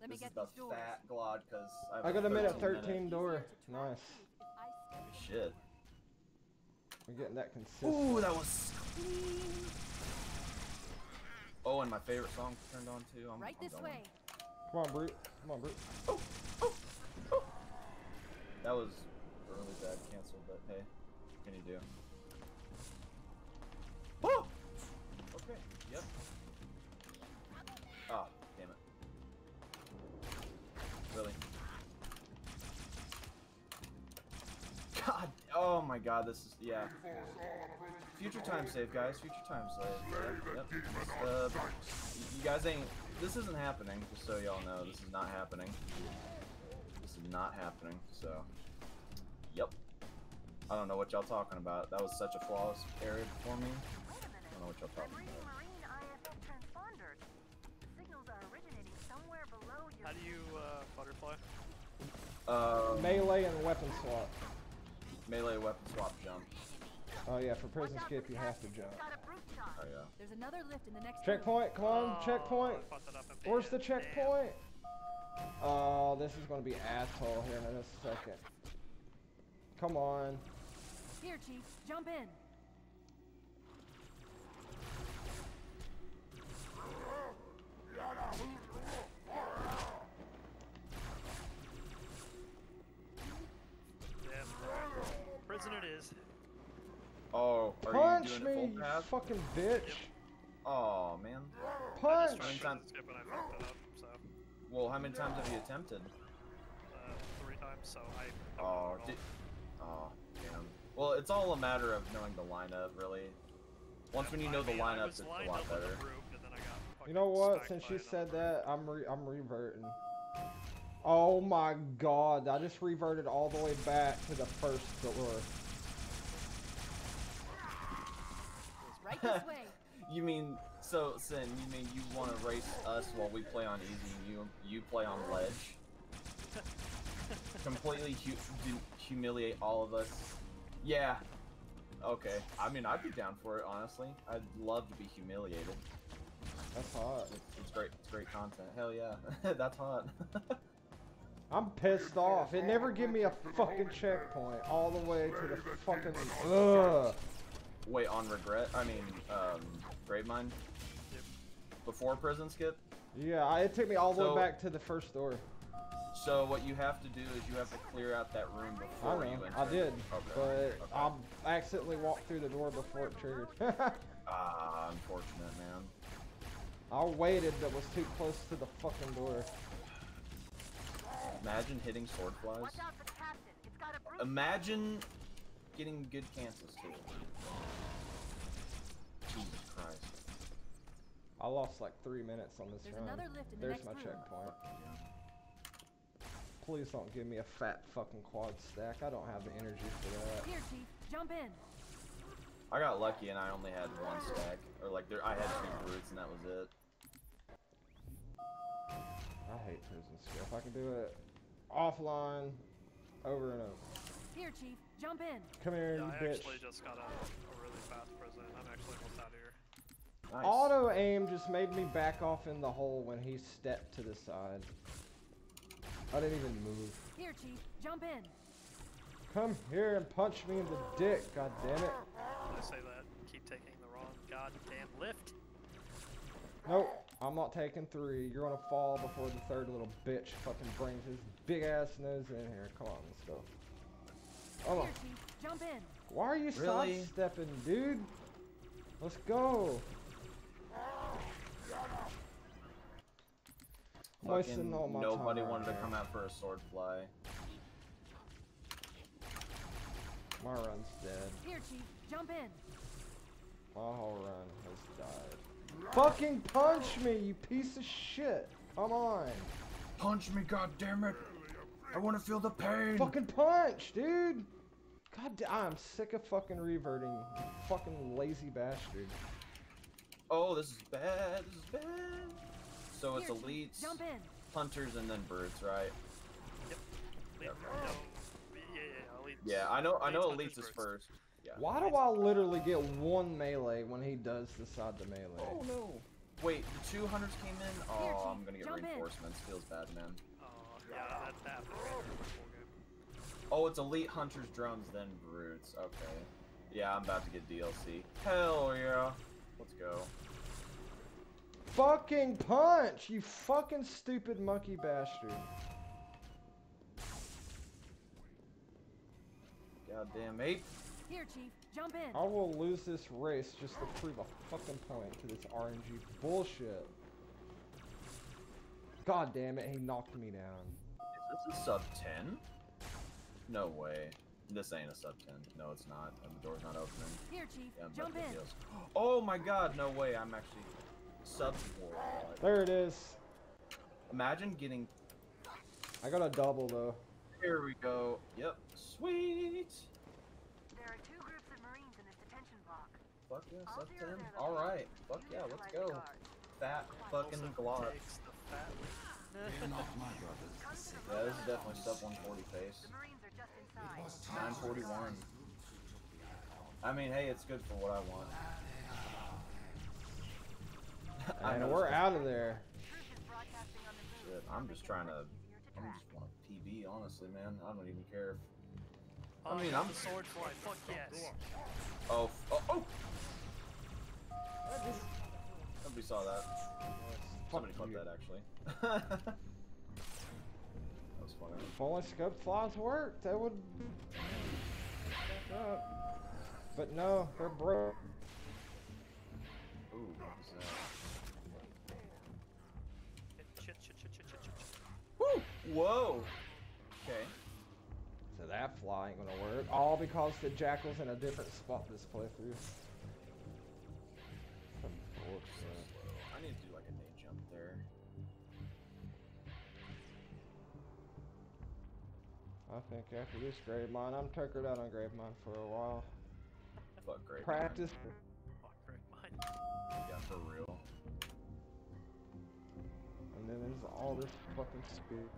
Let me This is the doors. fat glide, cause I got a minute 13 13 door. Nice. If Shit. We're getting that consistent. Ooh, that was clean. Oh, and my favorite song turned on too. I'm, right I'm this going. way. Come on, brute. Come on, brute. Oh, oh, oh. That was a really bad cancel, but hey, what can you do? Oh! Okay, yep. My god, this is, yeah. Future time save, guys, future time save. Yep, yep. Uh, you guys ain't, this isn't happening, just so y'all know, this is not happening. This is not happening, so. Yep. I don't know what y'all talking about. That was such a flawless area for me. Wait a I minute. don't know what y'all talking about. marine IFF transponders. The signals are originating somewhere below your. how do you uh, butterfly? Uh, Melee and weapon swap. Melee weapon swap jump. Oh yeah, for prison Watch skip you have to jump. he's Got a brute shot. Oh yeah. There's another lift in the next. Checkpoint, come on, Oh, checkpoint. I fucked it up and Where's the banned. Damn. checkpoint? Oh, this is gonna be asshole here in a second. Come on. Here, Chief. Jump in. Doing it full me, you fucking bitch. Oh man. I Punch! just tried to skip and I fucked it up, so Well, how many times have you attempted? uh, three times. So I. Oh, at all. di- oh, damn. Well, it's all a matter of knowing the lineup, really. Once when you know I the mean, I lineups, it's a lot better. group, and then I got You know what? Since by you said that, I'm re I'm reverting. Oh my god, I just reverted all the way back to the first door. Right this *laughs* way. You mean so, Sin? You mean you want to race us while we play on easy and you you play on ledge? Completely hu- hu- humiliate all of us. Yeah. Okay. I mean, I'd be down for it. Honestly, I'd love to be humiliated. That's hot. It's, it's great. It's great content. Hell yeah. *laughs* That's hot. *laughs* I'm pissed off. It never give me a fucking checkpoint all the way to the fucking. Ugh. Wait, on regret? I mean, um, Gravemind. Before prison skip. Yeah, it took me all the So- way back to the first door. So what you have to do is you have to clear out that room I before you know, enter. I did, Okay. but okay. I accidentally walked through the door before it triggered. *laughs* Ah, unfortunate, man. I waited, but was too close to the fucking door. Imagine hitting sword flies. Watch out for the captain. It's got a brute. Imagine getting good cancels too. Jesus Christ. I lost like three minutes on this There's run. another lift in the There's next my room. checkpoint. Please don't give me a fat fucking quad stack. I don't have the energy for that. Here, Chief. Jump in. I got lucky and I only had one stack, or like there, I had two brutes and that was it. I hate prison skill. If I can do it offline, over and over. Here, Chief. Jump in. Come here, Yeah, you I bitch. actually just got a, a really fast prison. I'm actually almost out of here. Nice. Auto aim just made me back off in the hole when he stepped to the side. I didn't even move. Here, Chief. Jump in. Come here and punch me in the dick, god damn it. I say that. Keep taking the wrong goddamn lift. Nope, I'm not taking three. You're gonna fall before the third little bitch fucking brings his big ass nose in here. Come on, let's go. Come on. Here, Chief. Jump in. Why are you Really? sidestepping, dude? Let's go. Wasting Fucking nobody time wanted to come out for a sword fly. My run's dead. Here, Chief. Jump in. My whole run has died. Fucking punch me, you piece of shit. Come on. Punch me, god damn it! I want to feel the pain. Fucking punch, dude. God damn, I'm sick of fucking reverting. Fucking lazy bastard. Oh, this is bad. This is bad. So it's Here, Chief. elites, Jump in. hunters, and then brutes, right? Yep. Lead, Yep. no. Yeah, yeah, yeah. Elites. Yeah, I know. I know. Hunters, Elites is birds. first. Yeah. Why do I literally get one melee when he does decide to melee? Oh no. Wait, the two hunters came in. Oh, Here, Chief, I'm gonna get jump in. reinforcements. Feels bad, man. Oh, yeah, that, that happened to me during the full game. Oh, it's elite hunters, drones, then brutes. Okay. Yeah, I'm about to get DLC. Hell yeah. Let's go. Fucking punch, you fucking stupid monkey bastard. Goddamn ape. Here, Chief. Jump in. I will lose this race just to prove a fucking point to this RNG bullshit. God damn it, he knocked me down. Is this a sub 10? No way. This ain't a sub 10. No, it's not. And the door's not opening. Here, Chief. Yeah, Jump in. deals. Oh my god, no way. I'm actually sub 4. There it is. Imagine getting. I got a double though. Here we go. Yep. Sweet. There are two groups of Marines in this detention block. Fuck yeah, All sub 10. Alright. Fuck yeah, let's go. the guards. Fat fucking Also glob. Takes the fat They're not my brothers. Come to the Yeah, this is definitely zone. sub 140 face. The Marines are just inside. 941. I mean, hey, it's good for what I want. *laughs* I And know we're out of there. Truth is broadcasting on the move. Shit, I'm just trying to. I'm track. just want PB, honestly, man. I don't even care if. Oh, oh, oh, I mean, I'm- the sword fly. Fuck yes. Oh, f- oh, oh! Nobody saw that. Somebody Fuck caught you. that actually. *laughs* that was funny. If only scope flies worked, that would. But no, they're broke. Ooh, what is that? Shit, shit, shit, shit, shit, shit, shit. Woo! Whoa! Okay. So that fly ain't gonna work. All because the jackal's in a different spot this playthrough. Some bullshit. I think after this Gravemind, I'm tuckered out on Gravemind for a while. Fuck great. Practice. Fuck, great mine. Yeah, for real. And then there's all this fucking speed.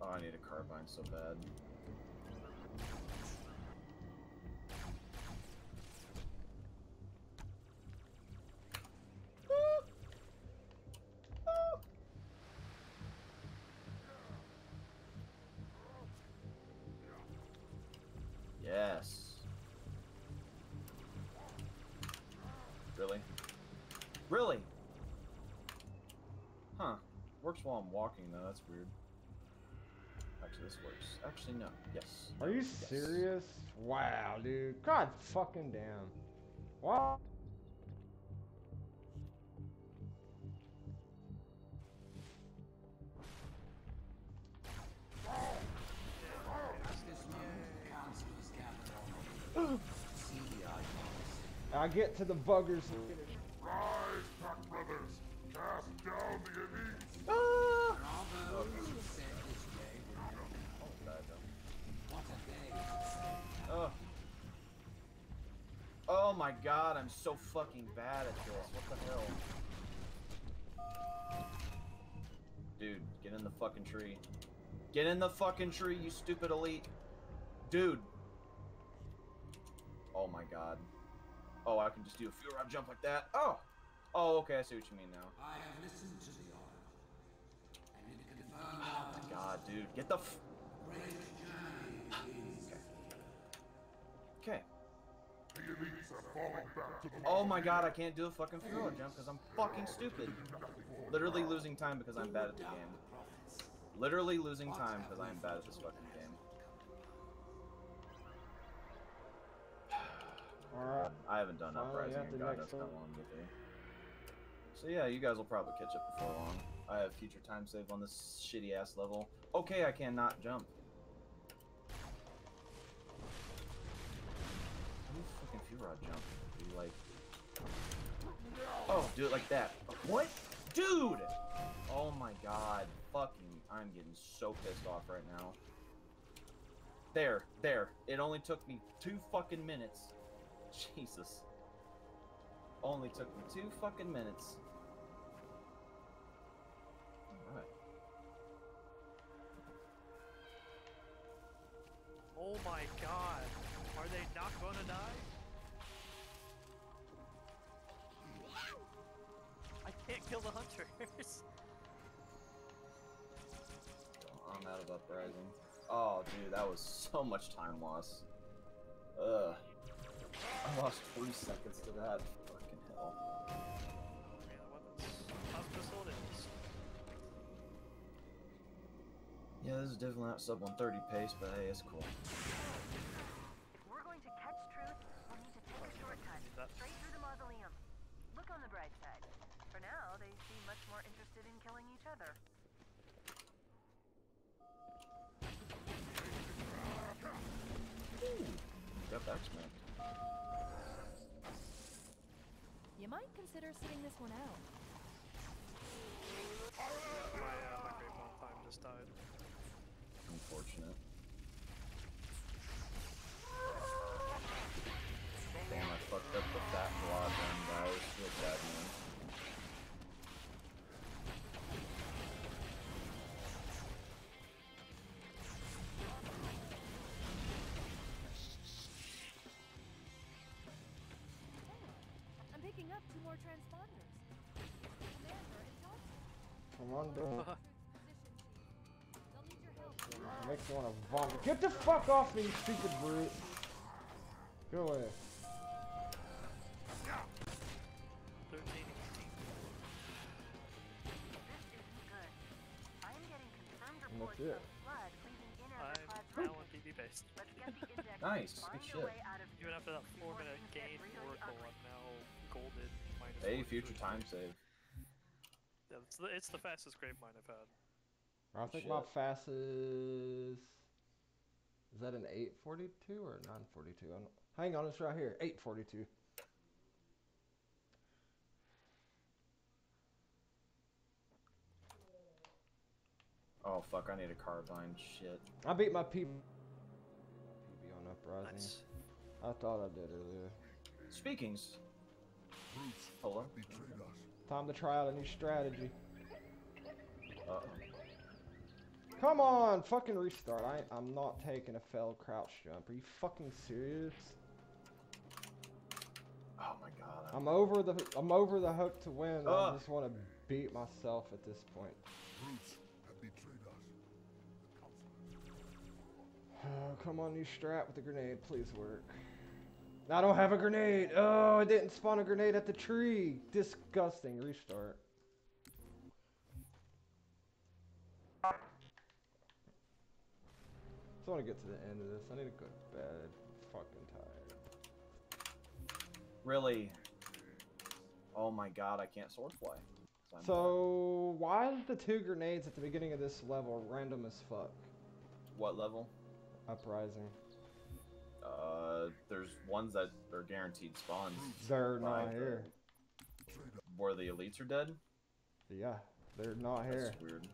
Oh, I need a carbine so bad. Works while I'm walking though, that's weird. Actually, this works. Actually, no. Yes. Are you Yes. serious? Wow, dude. God fucking damn. What? I get to the buggers. Rise, Pack Brothers! Cast down the elite! Oh my god, I'm so fucking bad at this. What the hell? Dude, get in the fucking tree. Get in the fucking tree, you stupid elite. Dude. Oh my god. Oh, I can just do a fuel rod jump like that. Oh! Oh, okay, I see what you mean now. I have listened to the order. I need to confirm Oh my god, dude. Get the f- is Okay. Oh my god, I can't do a fucking rod jump because I'm fucking stupid. Literally losing time because I'm bad at the game. Literally losing time because I am bad at this fucking game. Alright. I haven't done Uprising in God knows how long do. So yeah, you guys will probably catch up before long. I have future time save on this shitty ass level. Okay, I cannot jump. Jump? Like... Oh, do it like that. What? Dude! Oh my god. Fucking, I'm getting so pissed off right now. There, there. It only took me two fucking minutes. *laughs* Jesus. Only took me two fucking minutes. Alright. Oh my god. Can't kill the hunters. *laughs* I'm out of uprising. Oh, dude, that was so much time loss. Ugh. I lost 40 seconds to that. Fucking hell. Yeah, this is definitely not sub 130 pace, but hey, it's cool. If we're going to catch truth, we'll need to take a shortcut. That- Straight through the mausoleum. Look on the bright side. For now, they seem much more interested in killing each other. Got back smacked. You might consider sitting this one out. My, uh, my great bone time just died. Unfortunate. More transponders. Commander. Come on, bro. *laughs* Position chief. They'll need your help. Makes me wanna vomit. Get the fuck off me, you stupid brute. Go away. 13, 18. This isn't good. I am And that's it. of flood leaving I'm now on PvP copy. Let's get the *laughs* index Nice, good shit. way out of Even after that Hey, future time save. Yeah, it's the, it's the fastest Gravemind I've had. I think my Shit. fastest. Is that an 842 or 942? I don't, hang on, it's right here. 842. Oh fuck, I need a carbine. Shit. I beat my PB, PB on Uprising. Nice. I thought I did earlier. Speakings. Bruce Hold betrayed us. Time to try out a new strategy. Uh oh. Come on, fucking restart. I, I'm not taking a failed crouch jump. Are you fucking serious? Oh my god. I'm- I'm over the I'm over the hook to win. I just want to beat myself at this point. Bruce had betrayed us. Oh, *sighs* come on, new strat with the grenade. Please work. I don't have a grenade. Oh, I didn't spawn a grenade at the tree. Disgusting. Restart. Just want to get to the end of this. I need to go to bed. Fucking tired. Really? Oh my god, I can't swordfly. So, I'm So why is the two grenades at the beginning of this level random as fuck? What level? Uprising. Uh, there's ones that are guaranteed spawns. They're not here. Where the elites are dead? Yeah, they're not here. That's weird.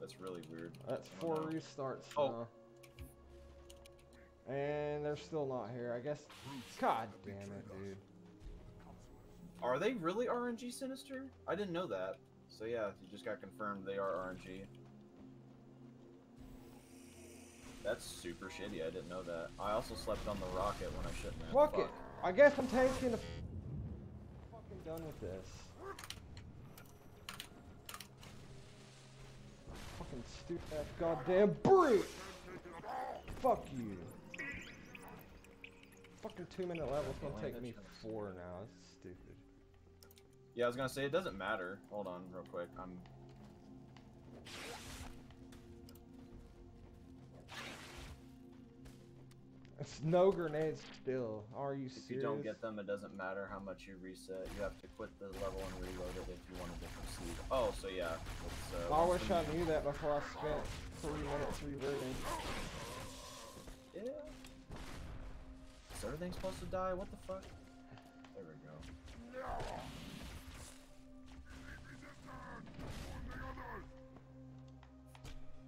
That's really weird. That's four know. restarts Oh. now. And they're still not here. I guess. God damn it, dude. Are they really RNG Sinister? I didn't know that. So yeah, you just got confirmed they are RNG. That's super shitty. I didn't know that. I also slept on the rocket when I shouldn't have. Fuck it. I guess I'm taking the. Fucking done with this. Fucking stupid ass goddamn brute. Fuck you. Fucking two minute level's gonna take me four now. It's stupid. Yeah, I was gonna say it doesn't matter. Hold on, real quick. I'm. It's no grenades still. Are you serious? If you don't get them, it doesn't matter how much you reset. You have to quit the level and reload it if you wanted to proceed. Oh, so yeah. It's, uh, I wish I knew that before I spent three minutes reverting. Yeah. Is everything supposed to die? What the fuck? There we go. *laughs*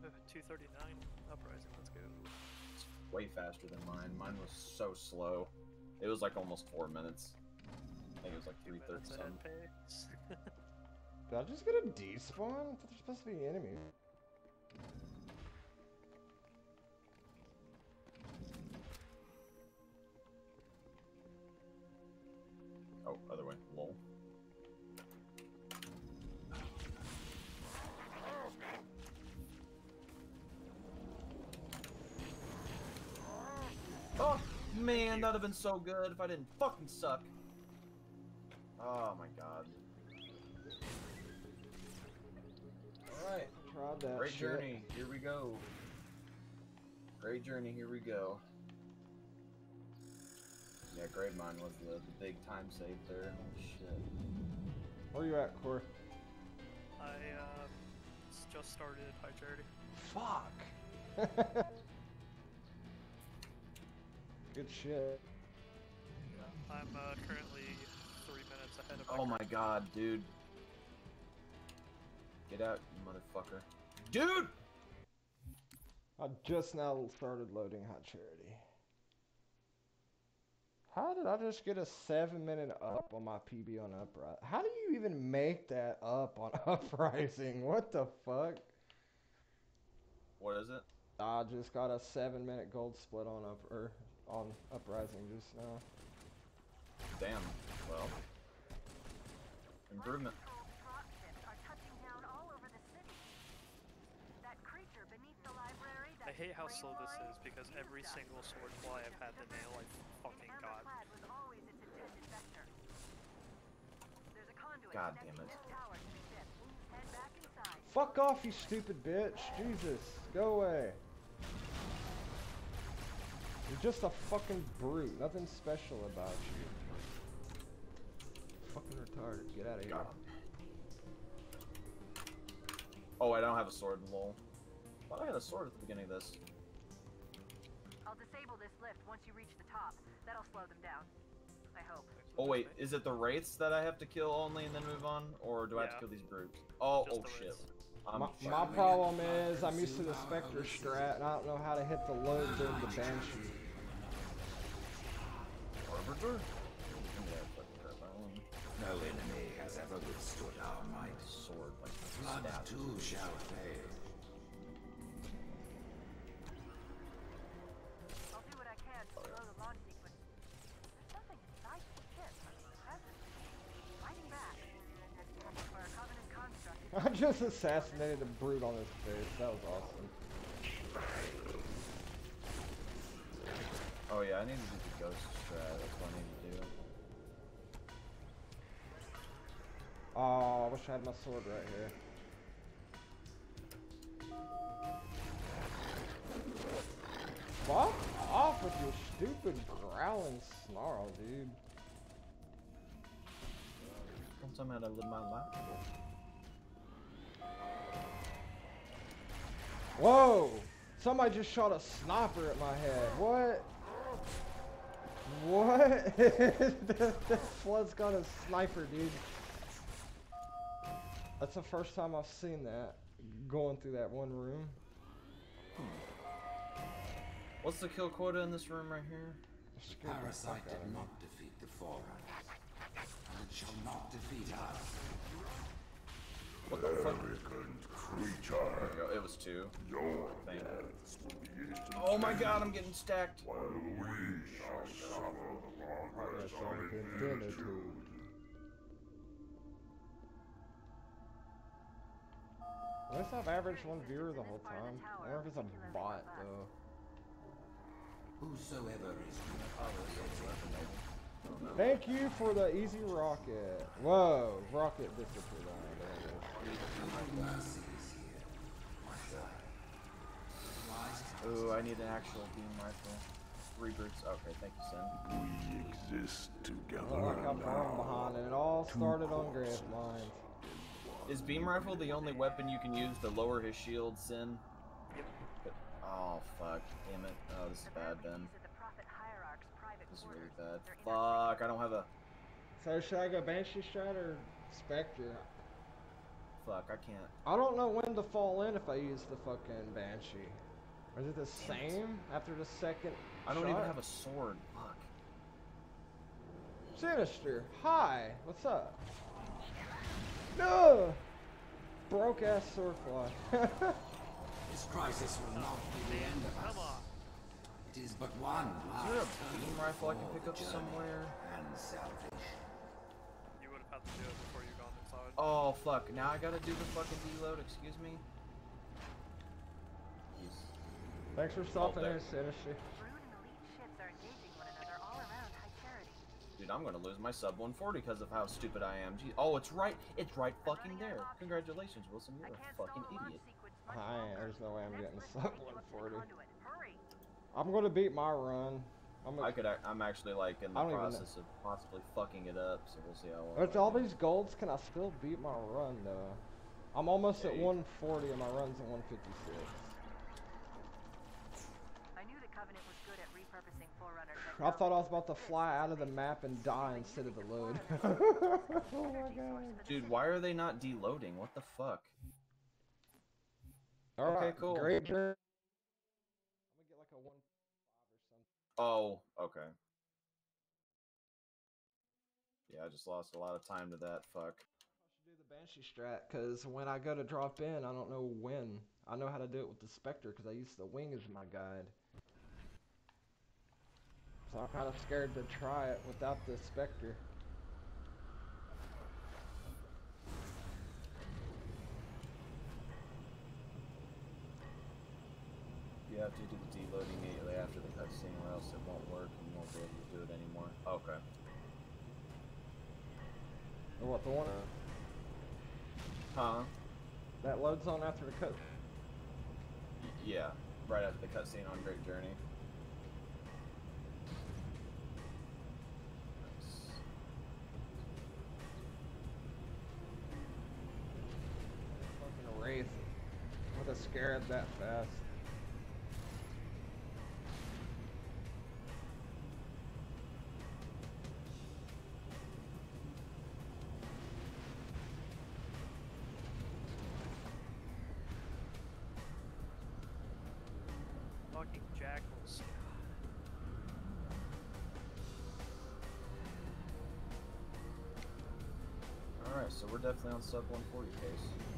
Uh, 239 uprising. Let's go. It's way faster than mine. Mine was so slow. It was like almost four minutes. I think it was like Two three thirty something. pace. *laughs* Did I just get a despawn? I thought there's supposed to be enemies. Oh, other way. Man, that'd have been so good if I didn't fucking suck. Oh my god. Alright. Tried that Great shit. journey. Here we go. Great journey. Here we go. Yeah, Gravemind was the, the big time save there. Holy shit. Where you at, Core? I uh, just started high charity. Fuck. *laughs* Good shit. I'm uh, currently three minutes ahead of. Oh my god, dude. Get out, you motherfucker. Dude! I just now started loading High Charity. How did I just get a seven minute up on my PB on Uprising? How do you even make that up on *laughs* Uprising? What the fuck? What is it? I just got a seven minute gold split on up or on Uprising just now. Damn. Well. Improvement. Drop ships are touching down all over the city. That creature beneath the library. I hate how slow this is because every single sword fly I've had to nail, I fucking got. was always its intended vector. There's a conduit God damn it. this tower to the ship. Head back inside. Fuck off, you stupid bitch. Jesus. Go away. You're just a fucking brute. Nothing special about you. Fucking retarded. Get out of here. Oh, I don't have a sword, lol. Thought I had a sword at the beginning of this. I'll disable this lift once you reach the top. That'll slow them down. I hope. Oh wait, is it the wraiths that I have to kill only and then move on, or do I have to kill these brutes? Oh, Just oh shit. My, my problem is I'm used to the Spectre strat and I don't know how to hit the load during the Banshee. Arbiter? Yeah, fucking crap, I. No enemy has ever withstood our might. Sword, like Blood stab. too shall fail. I'll do what I can to slow the launch sequence. There's something inside the ship. A presence. Fighting back. For a covenant construct, I just assassinated a brute on his face. That was awesome. Oh yeah, I need to Oh, I wish I had my sword right here. Fuck off with your stupid growling snarl, dude. Me how to live my life. Whoa! Somebody just shot a sniper at my head. What? What? *laughs* this, the flood's got a sniper, dude. That's the first time I've seen that. Going through that one room. What's the kill quota in this room right here? Scared the Parasite did not defeat the Forerunners, and it shall not defeat us. What the fuck? Creature. There go. It was two. Your Thank you. deaths will be. Oh my god, I'm getting stacked. While we shall suffer the progress Progress of of infinitude. Infinitude. At least I've averaged one viewer the whole time. I wonder if it's a bot though. Whosoever is Thank you for the easy rocket. Whoa, rocket disappeared on. There it is. mercy is here, my son. Wise Ooh, I need an actual beam rifle. Reboots. Okay, thank you, Sin. We exist I together don't like I'm now. behind, and it all started on Grant's mind. Is beam rifle the only weapon you can use to lower his shield, Sin? Yep. Oh fuck, damn it. Oh, this is bad Verbies then. are the Prophet Hierarch's private This is really bad. Fuck, I don't have a. So should I go Banshee strat or Spectre? Fuck, I can't. I don't know when to fall in if I use the fucking Banshee. Or is it the same after the second I don't even have a sword. Fuck. Sinister, hi, what's up? No! Broke ass swordfly. *laughs* This crisis will not be the end of us. Come on. It is but one Is there a beam rifle I can pick up somewhere? and salvation. You would have had to do it before you got inside. Oh fuck, now I gotta do the fucking deload, excuse me? Thanks for stopping there. in, Dude, I'm gonna lose my sub 140 because of how stupid I am. Gee, oh, it's right. It's right fucking there. Congratulations, Wilson. You're a fucking stall the launch idiot. sequence much I ain't, longer. there's no way I'm getting sub will take you up to the 140. I'm gonna beat my run. I'm I gonna, could. I'm actually like in the I don't even know. process of possibly fucking it up, so we'll see how. well with I all do. these golds, can I still beat my run though? I'm almost at 140 and my run's at 156. I knew the Covenant was good at repurposing Forerunner I thought I was about to fly out of the map and die instead of the load. oh my god. Dude, why are they not deloading? What the fuck? Alright, cool. Great. I'm gonna get like a 1 or something. Oh, okay. Yeah, I just lost a lot of time to that. Fuck. I should do the Banshee strat, because when I go to drop in, I don't know when. I know how to do it with the Spectre, because I used the wing as my guide. So I'm kind of scared to try it without the Spectre. You have to do the deload immediately after the cutscene, or else it won't work and you won't be able to do it anymore. Oh, okay. Or what, the one uh, Huh? that loads on after the cut? Yeah, right after the cutscene on Great Journey. With that fast. Fucking jackals. Alright, so we're definitely on sub 140 case.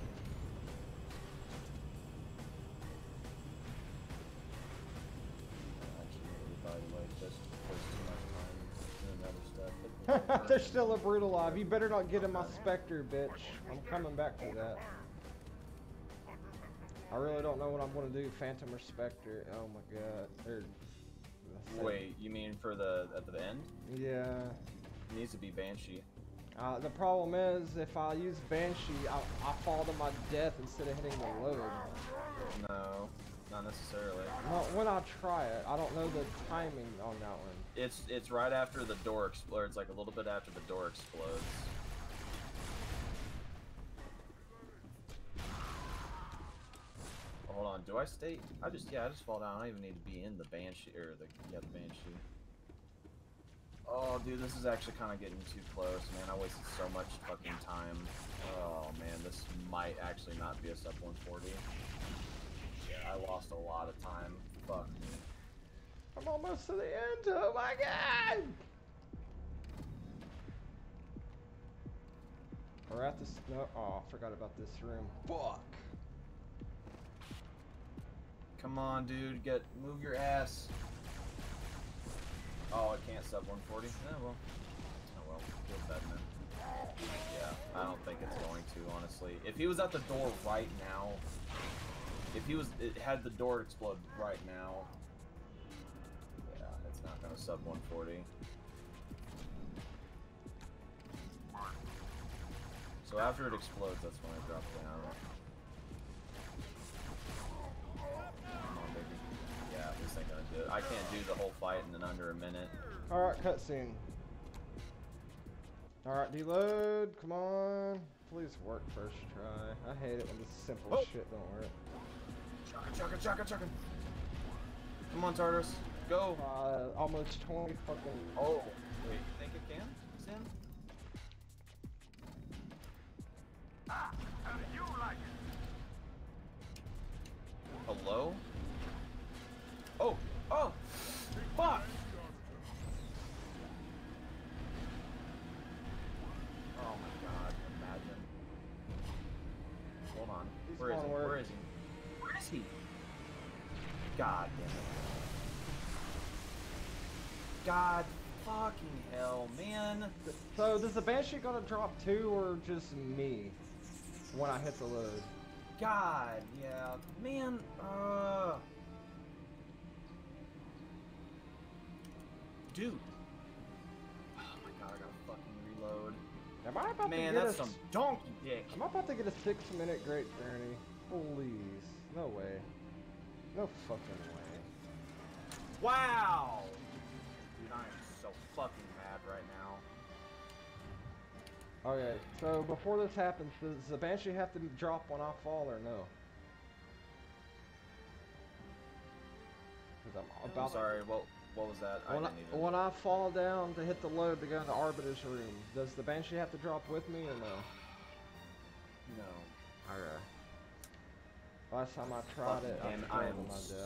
There's still a brute alive. You better not get in my specter, bitch. I'm coming back for that. I really don't know what I'm gonna do, Phantom or Spectre. Oh my god. They're Wait, you mean for the at the end? Yeah. It needs to be Banshee. Uh, the problem is, if I use Banshee, I, I fall to my death instead of hitting the load. No, not necessarily. Well, when I try it, I don't know the timing on that one. It's it's right after the door explodes, It's like a little bit after the door explodes. Hold on, do I stay? I just yeah, I just fall down. I don't even need to be in the banshee or the yeah the banshee. Oh, dude, this is actually kind of getting too close, man. I wasted so much fucking time. Oh man, this might actually not be a sub 140. Yeah, I lost a lot of time. Fuck. I'm almost to the end. Oh my god! We're at this. No, oh, I forgot about this room. Fuck. Come on, dude, get move your ass. Oh, I can't sub 140. Oh well. Oh well. Feels bad, man. Yeah, I don't think it's going to, honestly. If he was at the door right now, if he was, it had the door explode right now. Yeah, it's not gonna sub 140. So after it explodes, that's when I drop down. Come on, baby. Yeah, this ain't gonna do it. I can't do the whole fight in under a minute. Alright, cutscene. Alright, deload. Come on. Please work first try. I hate it when this simple Oh. shit don't work. Chaka, chaka, chaka, chaka. Come on, Tartarus. Go. Uh, almost 20 fucking. Oh, wait, you think it can? Sin? Ah, how do you like it? Hello? Oh, oh, fuck! Oh my god, imagine. Hold on. Where is gone he? where? Where is he? Where is he? God damn it. God fucking hell, man. So, does the Banshee gonna drop too, or just me? When I hit the load? God, yeah. Man, uh. Dude. Oh my god, I gotta fucking reload. Am I about Man, to get that's a, some donkey dick. Am I about to get a six minute Great Journey? Please. No way. No fucking way. Wow! Fucking mad right now. Okay, so before this happens, does the Banshee have to drop when I fall or no? Because I'm about I'm sorry, what, what was that? When I, didn't even. when I fall down to hit the load to go in the Arbiter's room, does the Banshee have to drop with me or no? No. Okay. Last time I tried Fucking it, I damn it, fell I am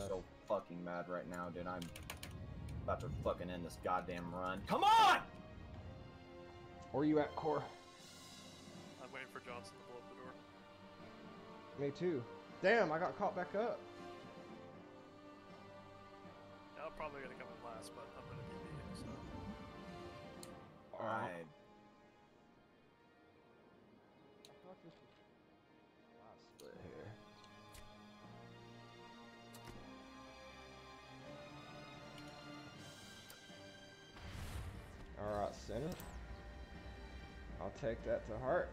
so fucking mad right now, dude. I'm about to fucking end this goddamn run. Come on! Where are you at, Core? I'm waiting for Johnson to blow up the door. Me too. Damn, I got caught back up. Yeah, I'm probably gonna come in last, but I'm gonna be leading, so. Alright. Alright, center. I'll take that to heart.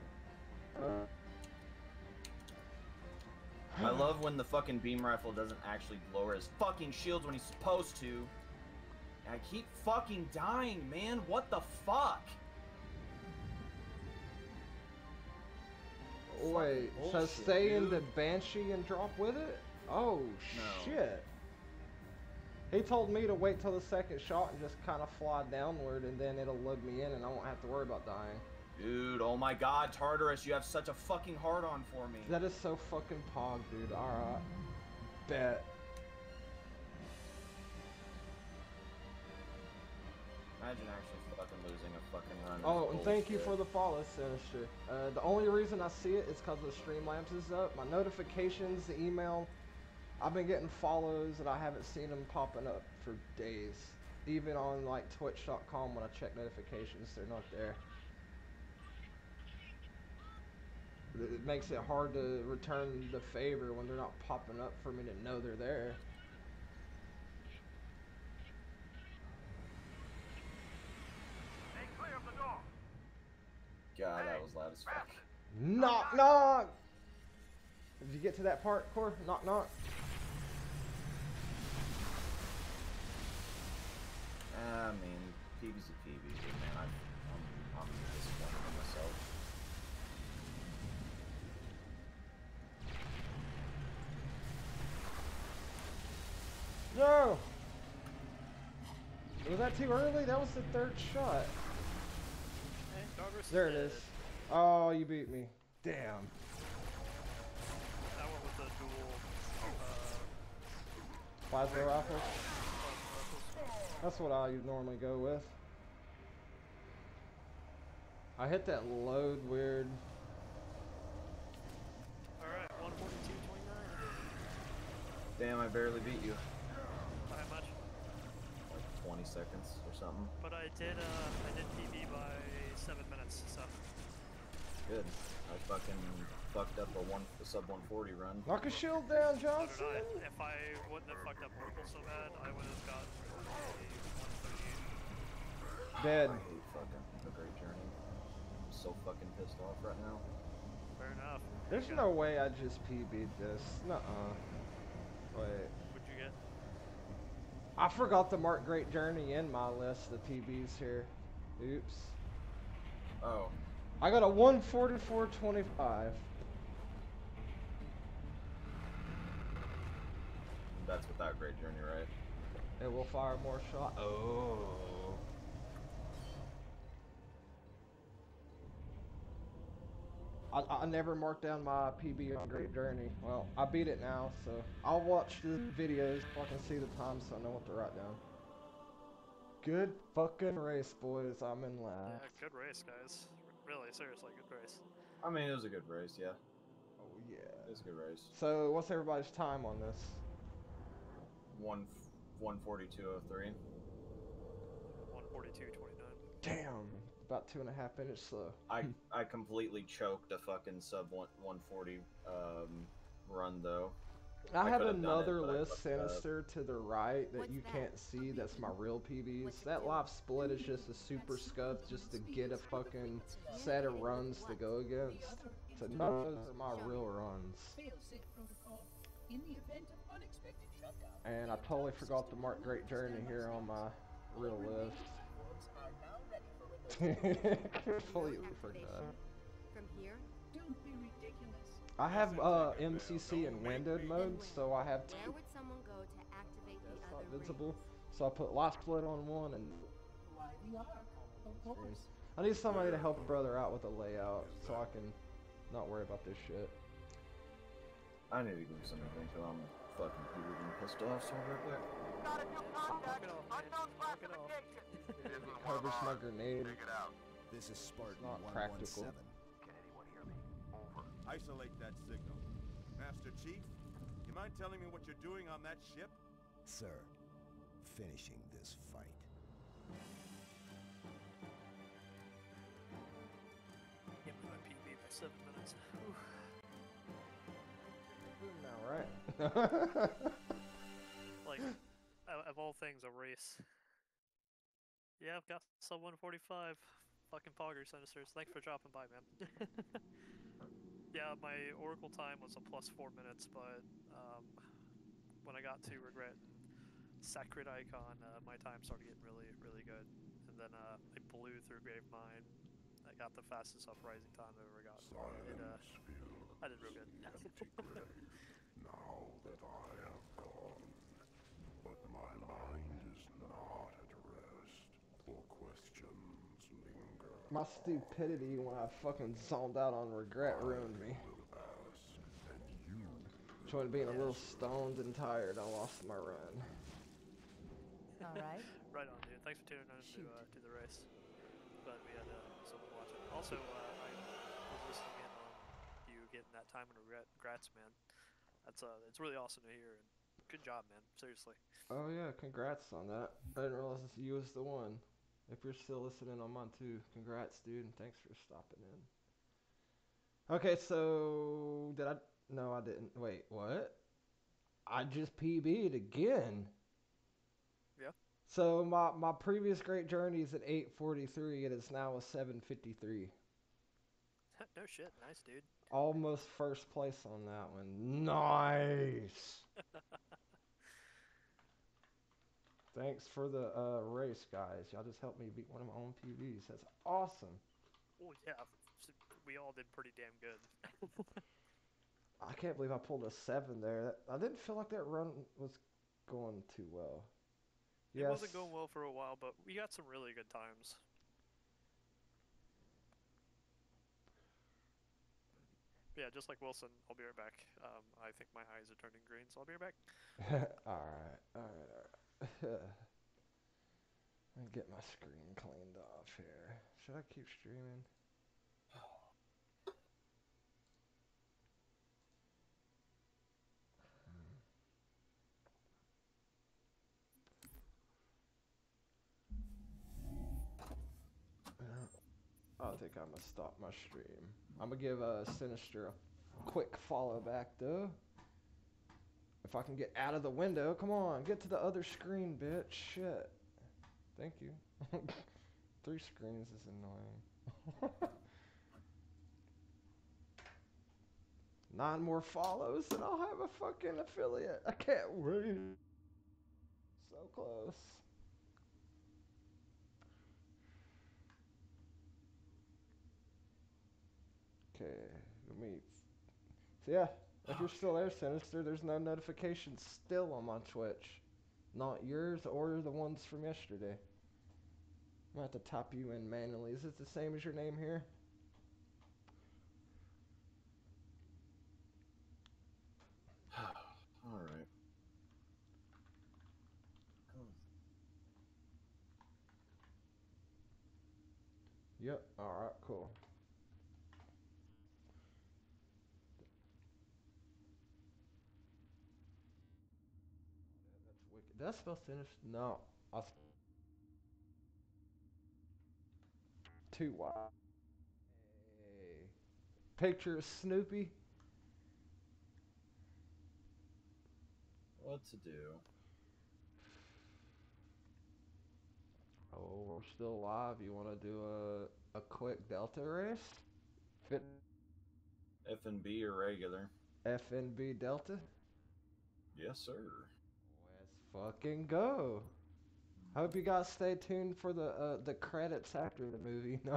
I love when the fucking beam rifle doesn't actually lower his fucking shields when he's supposed to. I keep fucking dying, man. What the fuck? Wait, so stay in the. Banshee and drop with it? Oh, No. shit. He told me to wait till the second shot and just kind of fly downward and then it'll lug me in and I won't have to worry about dying. Dude, oh my god, Tartarus, you have such a fucking hard on for me. That is so fucking pog, dude. Alright. Bet. Imagine actually fucking losing a fucking run. Oh, and thank you for the follow, Sinister. Uh, the only reason I see it is because the stream Streamlabs is up. My notifications, the email, I've been getting follows and I haven't seen them popping up for days. Even on like Twitch.com when I check notifications, they're not there. It it makes it hard to return the favor when they're not popping up for me to know they're there. Stay clear of the door. God, that was loud as fuck. Knock knock! Did you get to that part, Core? Knock knock. I mean, PB's a PB, but man, I, I'm, I'm disappointed in myself. No! Was that too early? That was the third shot. There it is. Oh, you beat me. Damn. That one was a dual. Uh, Plasma rifle? That's what I normally go with. I hit that load weird. Alright, 142.29. Damn, I barely beat you. By how much? Like 20 seconds or something. But I did, uh, I did PB by 7 minutes, so. Good. I fucking fucked up a one a sub 140 run. Knock a shield down, Johnson! did I. If I wouldn't have fucked up Oracle so bad, I would have gotten a 138. Dead. I hate fucking the Great Journey. I'm so fucking pissed off right now. Fair enough. There's You no way I just PB'd this. Nuh-uh. Wait. What'd you get? I forgot to mark Great Journey in my list of PBs here. Oops. Oh, I got a 144.25. that's without Great Journey, right? It will fire more shot. Oh. I, I never marked down my PB on Great Journey. Well, I beat it now, so I'll watch the videos so I can see the time so I know what to write down. Good fucking race, boys. I'm in last. Yeah, good race, guys. Really, seriously, good race. I mean, it was a good race, yeah. Oh, yeah. It was a good race. So, what's everybody's time on this? One, 142.03. 142.29. Damn. About two and a half minutes slow. I *laughs* I completely choked a fucking sub one 140 um, run though. I, I have could've it, another list fucked sinister to the right that What's you that? can't see. That's my real PBs. That do? live split is just a super scuff just to get a fucking set of runs to go against. So none of those are my real runs. And I totally forgot to mark Great Journey here on my real list. Completely forgot. From here? I have uh, MCC in windowed mode, so I have two Where would someone go to activate that's the not other visible. ring? So I put live split on one and I need somebody to help a brother out with a layout so I can not worry about this shit. I need to do something until I'm fucking completely pissed off. So real quick. Got a it off, man. Unknown Knock it off. classification. It isn't one of Covers my grenade. Dig it out. This is Spartan not 117. practical. Can anyone hear me? Over. Isolate that signal. Master Chief, you mind telling me what you're doing on that ship? Sir, finishing this fight. Can't believe I PB by 7 minutes. Oof. Now, right? Like, *laughs* of, of all things, a race. Yeah, I've got sub 145. Fucking Pogger Sinisters. Thanks for dropping by, man. *laughs* yeah, my Oracle time was a plus 4 minutes, but um, when I got to Regret and Sacred Icon, uh, my time started getting really, really good. And then uh, I blew through Gravemind. I got the fastest uprising time I've ever gotten. It, uh, I did real good. empty grey *laughs* now that I have gone. But my mind is not at rest, for questions linger. My stupidity when I fucking zoned out on regret ruined me. And you Between being a little stoned and tired, I lost my run. All right. *laughs* right on, dude. Thanks for tuning in to, uh, to the race. Glad we had uh, someone watching. Also, uh, I was listening in on you getting that time in regret, congrats, man. That's uh, it's really awesome to hear. And good job, man. Seriously. Oh yeah, congrats on that. I didn't realize you was the one. If you're still listening I'm on mine too, congrats, dude, and thanks for stopping in. Okay, so did I? No, I didn't. Wait, what? I just PB'd again. Yeah. So my my previous great journey is at 8:43, and it's now a 7:53. *laughs* no shit. Nice, dude. Almost first place on that one. Nice. *laughs* Thanks for the uh, race, guys. Y'all just helped me beat one of my own PBs. That's awesome. Oh yeah, we all did pretty damn good. *laughs* I can't believe I pulled a seven there. That- I didn't feel like that run was going too well. It Yes. wasn't going well for a while, but we got some really good times. Yeah, just like Wilson, I'll be right back. Um, I think my eyes are turning green, so I'll be right back. *laughs* all right, all right, all right. *sighs* Let me get my screen cleaned off here. Should I keep streaming? I think I'm gonna stop my stream. I'm gonna give uh, Sinister a quick follow back though. If I can get out of the window, come on, get to the other screen, bitch. Shit. Thank you. *laughs* Three screens is annoying. *laughs* Nine more follows and I'll have a fucking affiliate. I can't wait. So close. Okay, let me. So yeah, if you're still there, Sinister, there's no notifications still on my Twitch. Not yours or the ones from yesterday. I'm gonna have to type you in manually. Is it the same as your name here? *sighs* All right. Yep. Alright, cool. That's wicked. Did I spell Sinister? No. I sp- Two Y. Hey. Picture of Snoopy. What to do? Oh, we're still alive. You want to do a, a quick Delta race? Fit F and B or regular? FNB Delta? Yes, sir. Fucking go. Hope you guys stay tuned for the uh, the credits after the movie. *laughs*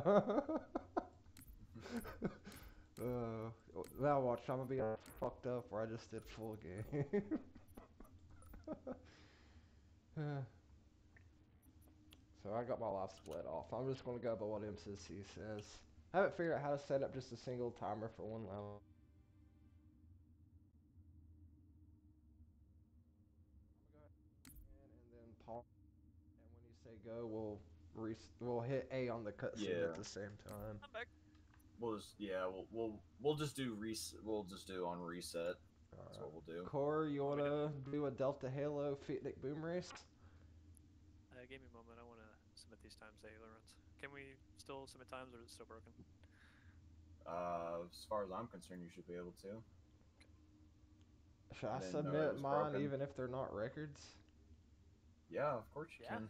*laughs* Uh, now watch, I'm gonna be all fucked up where I just did full game. *laughs* So I got my life split off. I'm just gonna go by what MCC says. I haven't figured out how to set up just a single timer for one level. And pause. And when you say go, we'll re- we'll hit A on the cutscene Yeah. at the same time. I'm back. We'll just yeah, we'll we'll we'll just do res we'll just do on reset. That's what we'll do. Core, you wanna do a Delta Halo Fitnic Boom race? Uh, give me a moment. I want to submit these times to Halo runs. Can we still submit times, or is it still broken? Uh, as far as I'm concerned, you should be able to. Should I I didn't know it submit mine broken. even if they're not records? Yeah, of course you Yeah. can.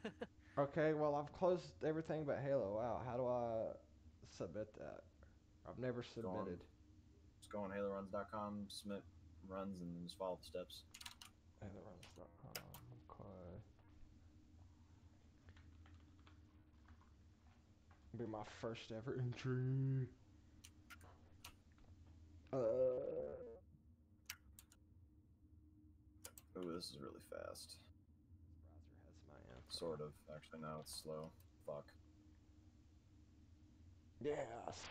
*laughs* Okay, well I've closed everything but Halo out. How do I submit that? I've never Go submitted. Just go on HaloRuns.com, submit runs, and just follow the steps. HaloRuns.com. Okay. Be my first ever entry. Uh, Ooh, this is really fast. browser has my anthem. Sort of. Actually, now it's slow. Fuck. Yes,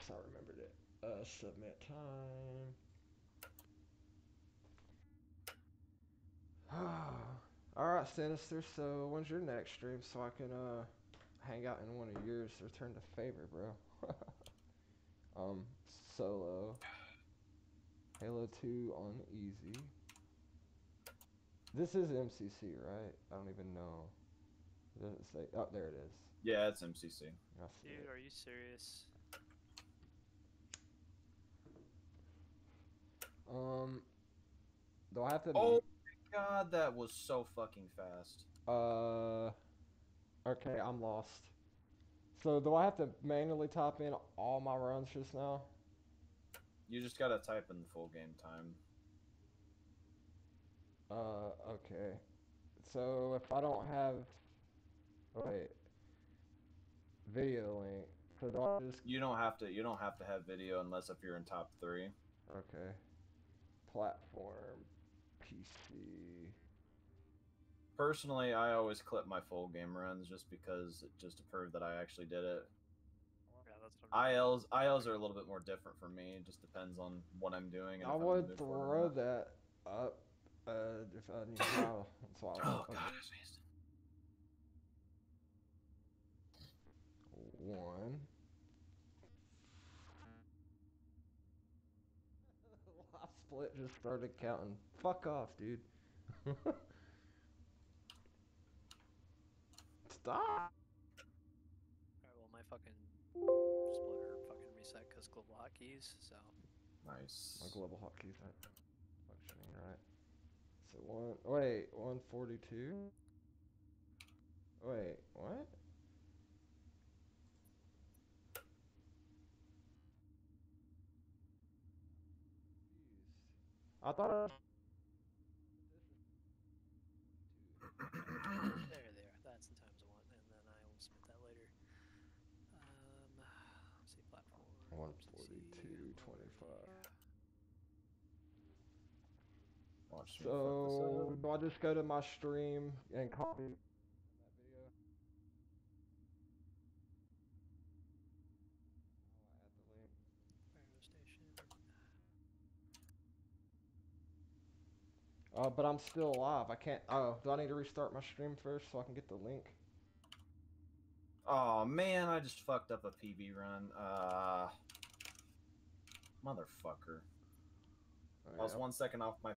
I remembered it. Uh, submit time. *sighs* Alright, Sinister, so when's your next stream so I can, uh, hang out in one of yours? Return to favor, bro. *laughs* um, solo. Halo 2 on easy. This is MCC, right? I don't even know. It doesn't. Oh, there it is. Yeah, it's MCC. Dude, it. are you serious? Um, do I have to? Oh my god, that was so fucking fast. Uh, okay, I'm lost. So do I have to manually type in all my runs just now? You just gotta type in the full game time. Uh, okay. So if I don't have, wait, video link, so do I just You don't have to. You don't have to have video unless if you're in top three. okay, platform, PC. Personally, I always clip my full game runs just because it just to prove that I actually did it. Yeah, that's I'm. ILs ILs are a little bit more different for me. It just depends on what I'm doing. And I would moving forward or throw that up, uh, if I knew how. *coughs* That's Oh was god, I One. *laughs* Last split just started counting. Fuck off, dude. *laughs* Stop. Alright, well, my fucking splitter fucking reset because global hotkeys, so. Nice. My global hotkeys aren't functioning right. So one. Wait, one forty-two. Wait, what? I thought. I... There they are. That's the times I want, and then I will submit that later. Um, let's see, platform. One MCC, forty-two twenty-five. Watch me fuck this So up. do I just go to my stream and copy that video? I'll add the link. Radio station. Uh, but I'm still alive. I can't. Oh, do I need to restart my stream first so I can get the link? Oh man, I just fucked up a PB run. Uh, motherfucker. I was one second off my